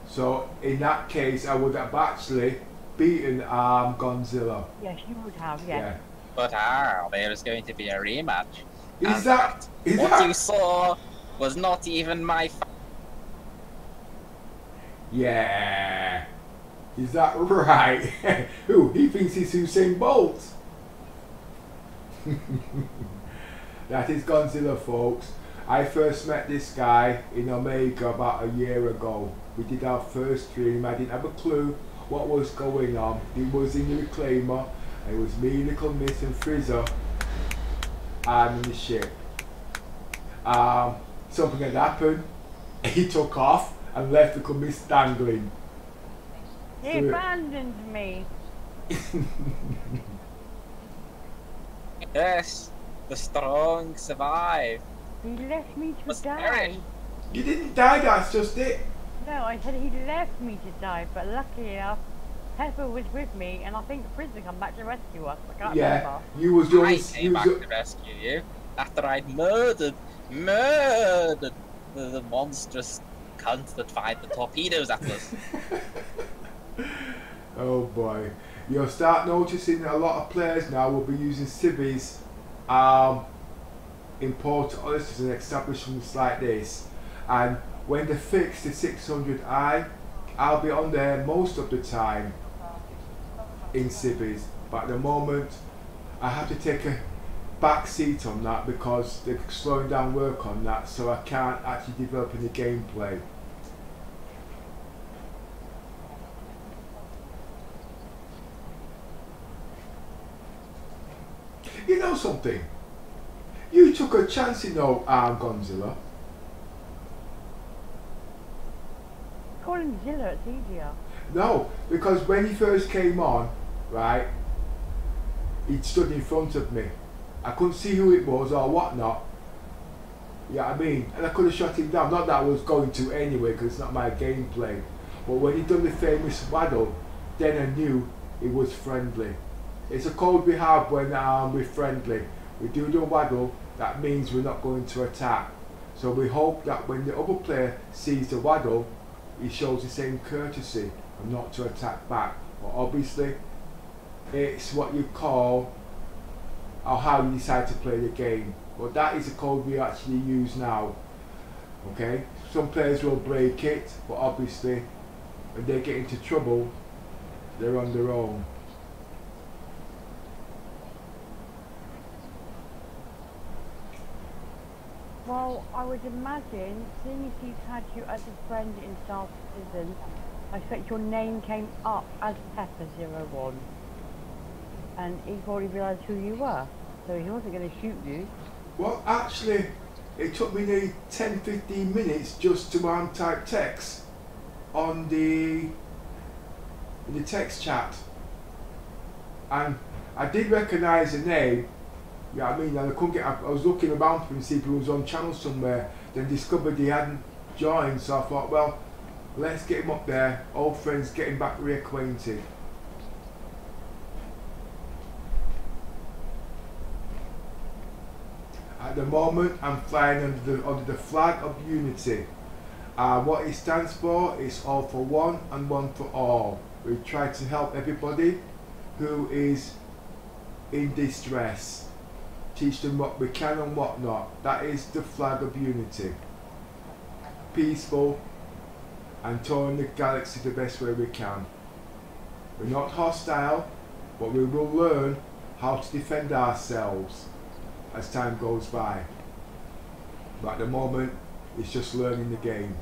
So in that case, I would have actually beaten um, Godzilla. Yes, you would have, yes. Yeah. But ah, there is going to be a rematch. Is And that is what that? you saw was not even my. Yeah. Is that right? Who? He thinks he's Usain Bolt. that is Godzilla, folks. I first met this guy in Omega about a year ago. We did our first stream. I didn't have a clue what was going on. He was in the Reclaimer. It was me, Little Miss, and Frizzer. I'm in the ship. Um, something had happened. He took off and left Little Miss dangling. He So- abandoned me. yes, the strong survive. He left me to What's die. Eric? You didn't die, that's just it. No, I said he left me to die, but luckily enough, Pepper was with me, and I think Frizzer come back to rescue us. I can't Yeah, remember. you was the I came back the, to rescue you after I'd murdered, murdered the, the monstrous cunt that fired the torpedoes at us. oh boy, you'll start noticing that a lot of players now will be using civvies um, in Port Olisar and establishments like this. And when they fix the 600i, I'll be on there most of the time in civvies. But at the moment, I have to take a back seat on that because they're slowing down work on that, so I can't actually develop any gameplay. You know something? You took a chance, you know, um, Godzilla. Call him Zilla, it's easier. No, because when he first came on, right, he stood in front of me. I couldn't see who it was or whatnot. Yeah, I mean, and I could have shot him down. Not that I was going to anyway, because it's not my gameplay. But when he done the famous waddle, then I knew it was friendly. It's a code we have when um, we're friendly. We do the waddle, that means we're not going to attack. So we hope that when the other player sees the waddle, he shows the same courtesy and not to attack back. But obviously, it's what you call or how you decide to play the game. But that is the code we actually use now. Okay? Some players will break it, but obviously, when they get into trouble, they're on their own. Well, I would imagine, seeing as you've had you as a friend in Star Citizen, I expect your name came up as Pepper01. And he probably realised who you were. So he wasn't going to shoot you. Well, actually, it took me nearly 10 15 minutes just to um, type text on the in the text chat. And I did recognise the name, yeah, I mean, and I couldn't get, I, I was looking around for him to see if he was on channel somewhere, then discovered he hadn't joined, so I thought, well, let's get him up there, old friends getting back reacquainted. At the moment, I'm flying under the, under the flag of unity. Uh, what it stands for is all for one and one for all. We try to help everybody who is in distress. Teach them what we can and what not. That is the flag of unity. Peaceful and touring the galaxy the best way we can. We're not hostile, but we will learn how to defend ourselves as time goes by. But at the moment, it's just learning the game.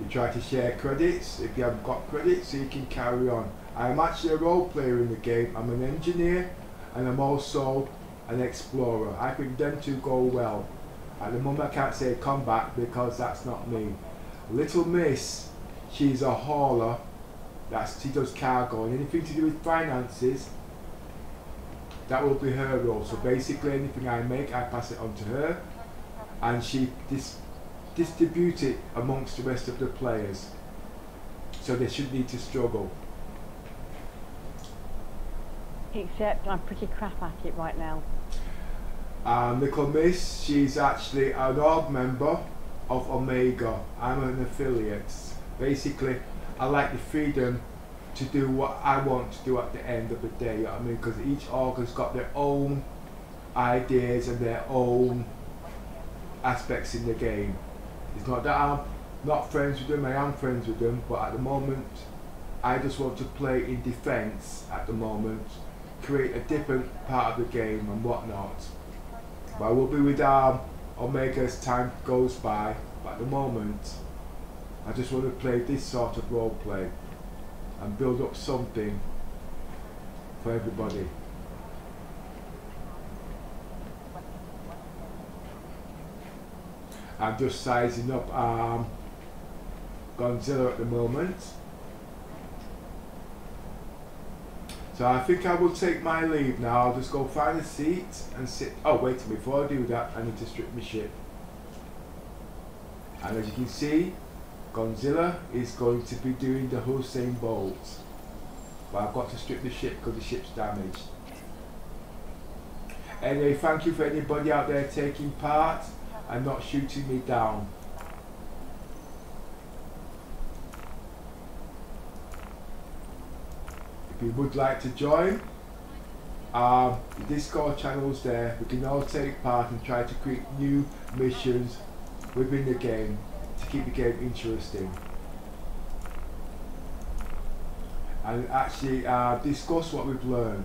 You try to share credits if you haven't got credits so you can carry on. I'm actually a role player in the game. I'm an engineer and I'm also an explorer. I think them two go well. At the moment I can't say combat because that's not me. Little Miss, she's a hauler. That's she does cargo and anything to do with finances. That will be her role. So basically anything I make I pass it on to her and she dis- distribute it amongst the rest of the players. So they shouldn't need to struggle. Except I'm pretty crap at it right now. Um, Little Miss, she's actually an org member of Omega. I'm an affiliate. Basically, I like the freedom to do what I want to do at the end of the day. You know I mean? Because each org has got their own ideas and their own aspects in the game. It's not that I'm not friends with them, I am friends with them, but at the moment, I just want to play in defense at the moment, create a different part of the game and whatnot. But I will be with um, Omega as time goes by, but at the moment, I just want to play this sort of role play and build up something for everybody. I'm just sizing up um, Godzilla at the moment. So I think I will take my leave now. I'll just go find a seat and sit. Oh, wait, before I do that, I need to strip my ship. And as you can see, Godzilla is going to be doing the Usain Bolt. But I've got to strip the ship because the ship's damaged. Anyway, thank you for anybody out there taking part and not shooting me down. If you would like to join, um, the Discord channel's there. We can all take part and try to create new missions within the game to keep the game interesting. And actually uh, discuss what we've learned.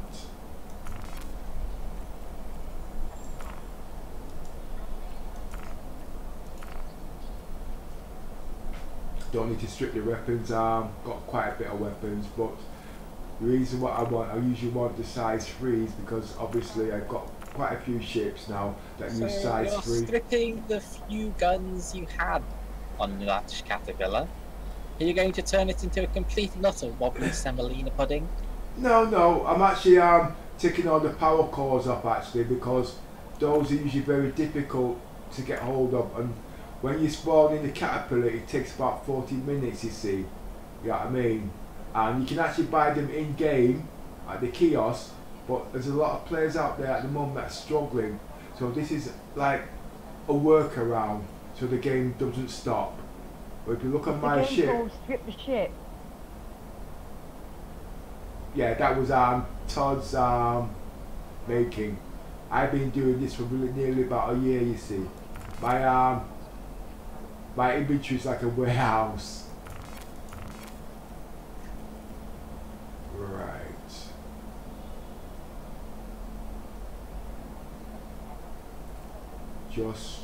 Don't need to strip the weapons. Um, got quite a bit of weapons, but the reason what I want, I usually want the size threes because obviously I've got quite a few ships now that So use size you're three. stripping the few guns you had on that caterpillar. Are you going to turn it into a complete and utter wobbly semolina pudding? No, no, I'm actually um, taking all the power cores off actually because those are usually very difficult to get hold of and when you spawn in the caterpillar it takes about 40 minutes you see, you know what I mean? And you can actually buy them in game at the kiosk but there's a lot of players out there at the moment that's struggling so this is like a workaround so the game doesn't stop. But if you look at my ship, Strip the Ship. yeah, that was um, Todd's um, making. I've been doing this for really nearly about a year. You see, my um, my inventory is like a warehouse. Right. Just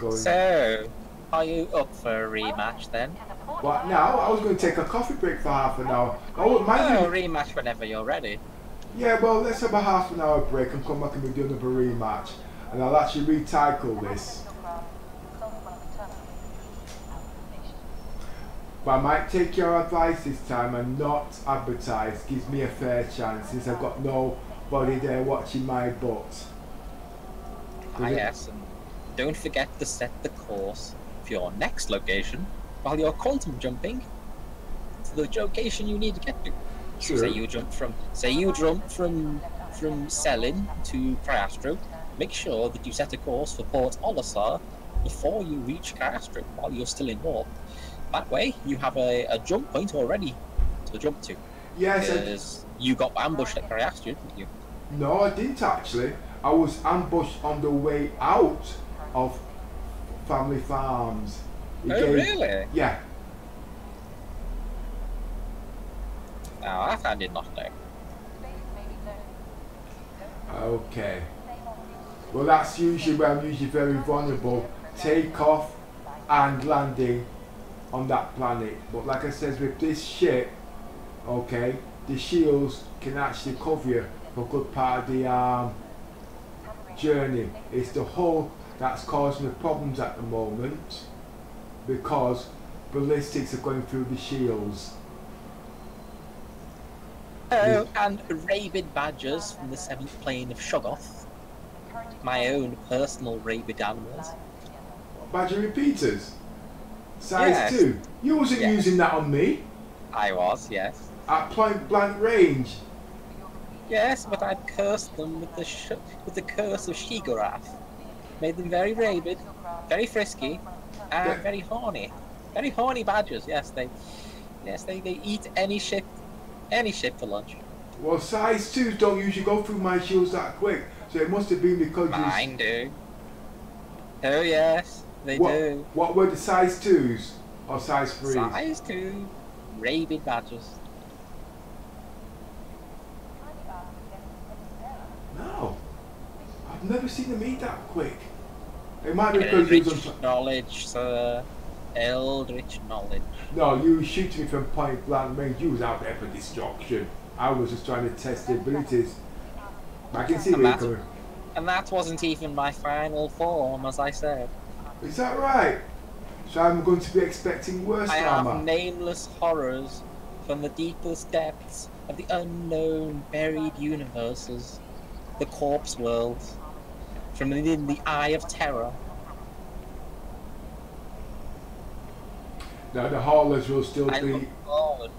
going. So, are you up for a rematch then? What now? I was going to take a coffee break for half an hour. I wouldn't mind. Oh, doing- rematch whenever you're ready. Yeah, well, let's have a half an hour break and come back and we do another rematch. And I'll actually recycle this. But I might take your advice this time and not advertise. Gives me a fair chance since I've got nobody there watching my butt. Ah, yes, and don't forget to set the course for your next location while you're quantum jumping to the location you need to get to. So say you jump from say you jump from from Cellin to Cry-Astro, make sure that you set a course for Port Olisar before you reach Cry-Astro while you're still in warp. That way you have a, a jump point already to jump to. Yes, I, you got ambushed at Cry-Astro, didn't you? no, I didn't actually. I was ambushed on the way out of family farms. It Oh gave- really? Yeah, Now that I did not know. Okay. Well, that's usually where I'm usually very vulnerable. Takeoff and landing on that planet. But like I said, with this ship, okay, the shields can actually cover you for a good part of the um, journey. It's the hull that's causing the problems at the moment because ballistics are going through the shields. Oh, and rabid badgers from the seventh plane of Shoggoth. My own personal rabid animals. Badger repeaters. Size Yes. 2. You wasn't Yes. using that on me. I was, yes. at point blank range. Yes, but I'd cursed them with the sh- with the curse of Shigarath. Made them very rabid, very frisky, and very horny. Very horny badgers. Yes, they, yes, they, they eat any ship, any ship for lunch. Well, size twos don't usually go through my shields that quick, so it must have been because. Mine do. Oh yes, they what, do. what were the size twos or size threes? Size two, rabid badgers. No, I've never seen them eat that quick. It might be because Eldritch knowledge, sir. Eldritch knowledge. No, you shoot me from point blank range. You was out there for destruction. I was just trying to test the abilities. I can see And where you're coming. And that wasn't even my final form, as I said. Is that right? So I'm going to be expecting worse I have nameless horrors from the deepest depths of the unknown buried universes, the corpse worlds, from within the eye of terror. Now the haulers will still I be. look forward.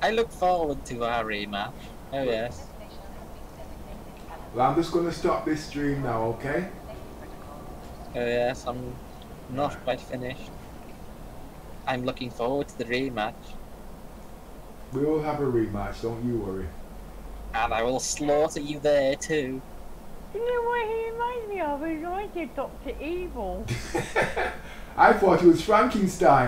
I look forward to our rematch. Oh yes. Well, I'm just going to stop this stream now, okay? Oh yes, I'm not quite finished. I'm looking forward to the rematch, We will have a rematch. Don't you worry. and I will slaughter you there too. You know what he reminds me of? He reminds me of Doctor Evil. I thought it was Frankenstein.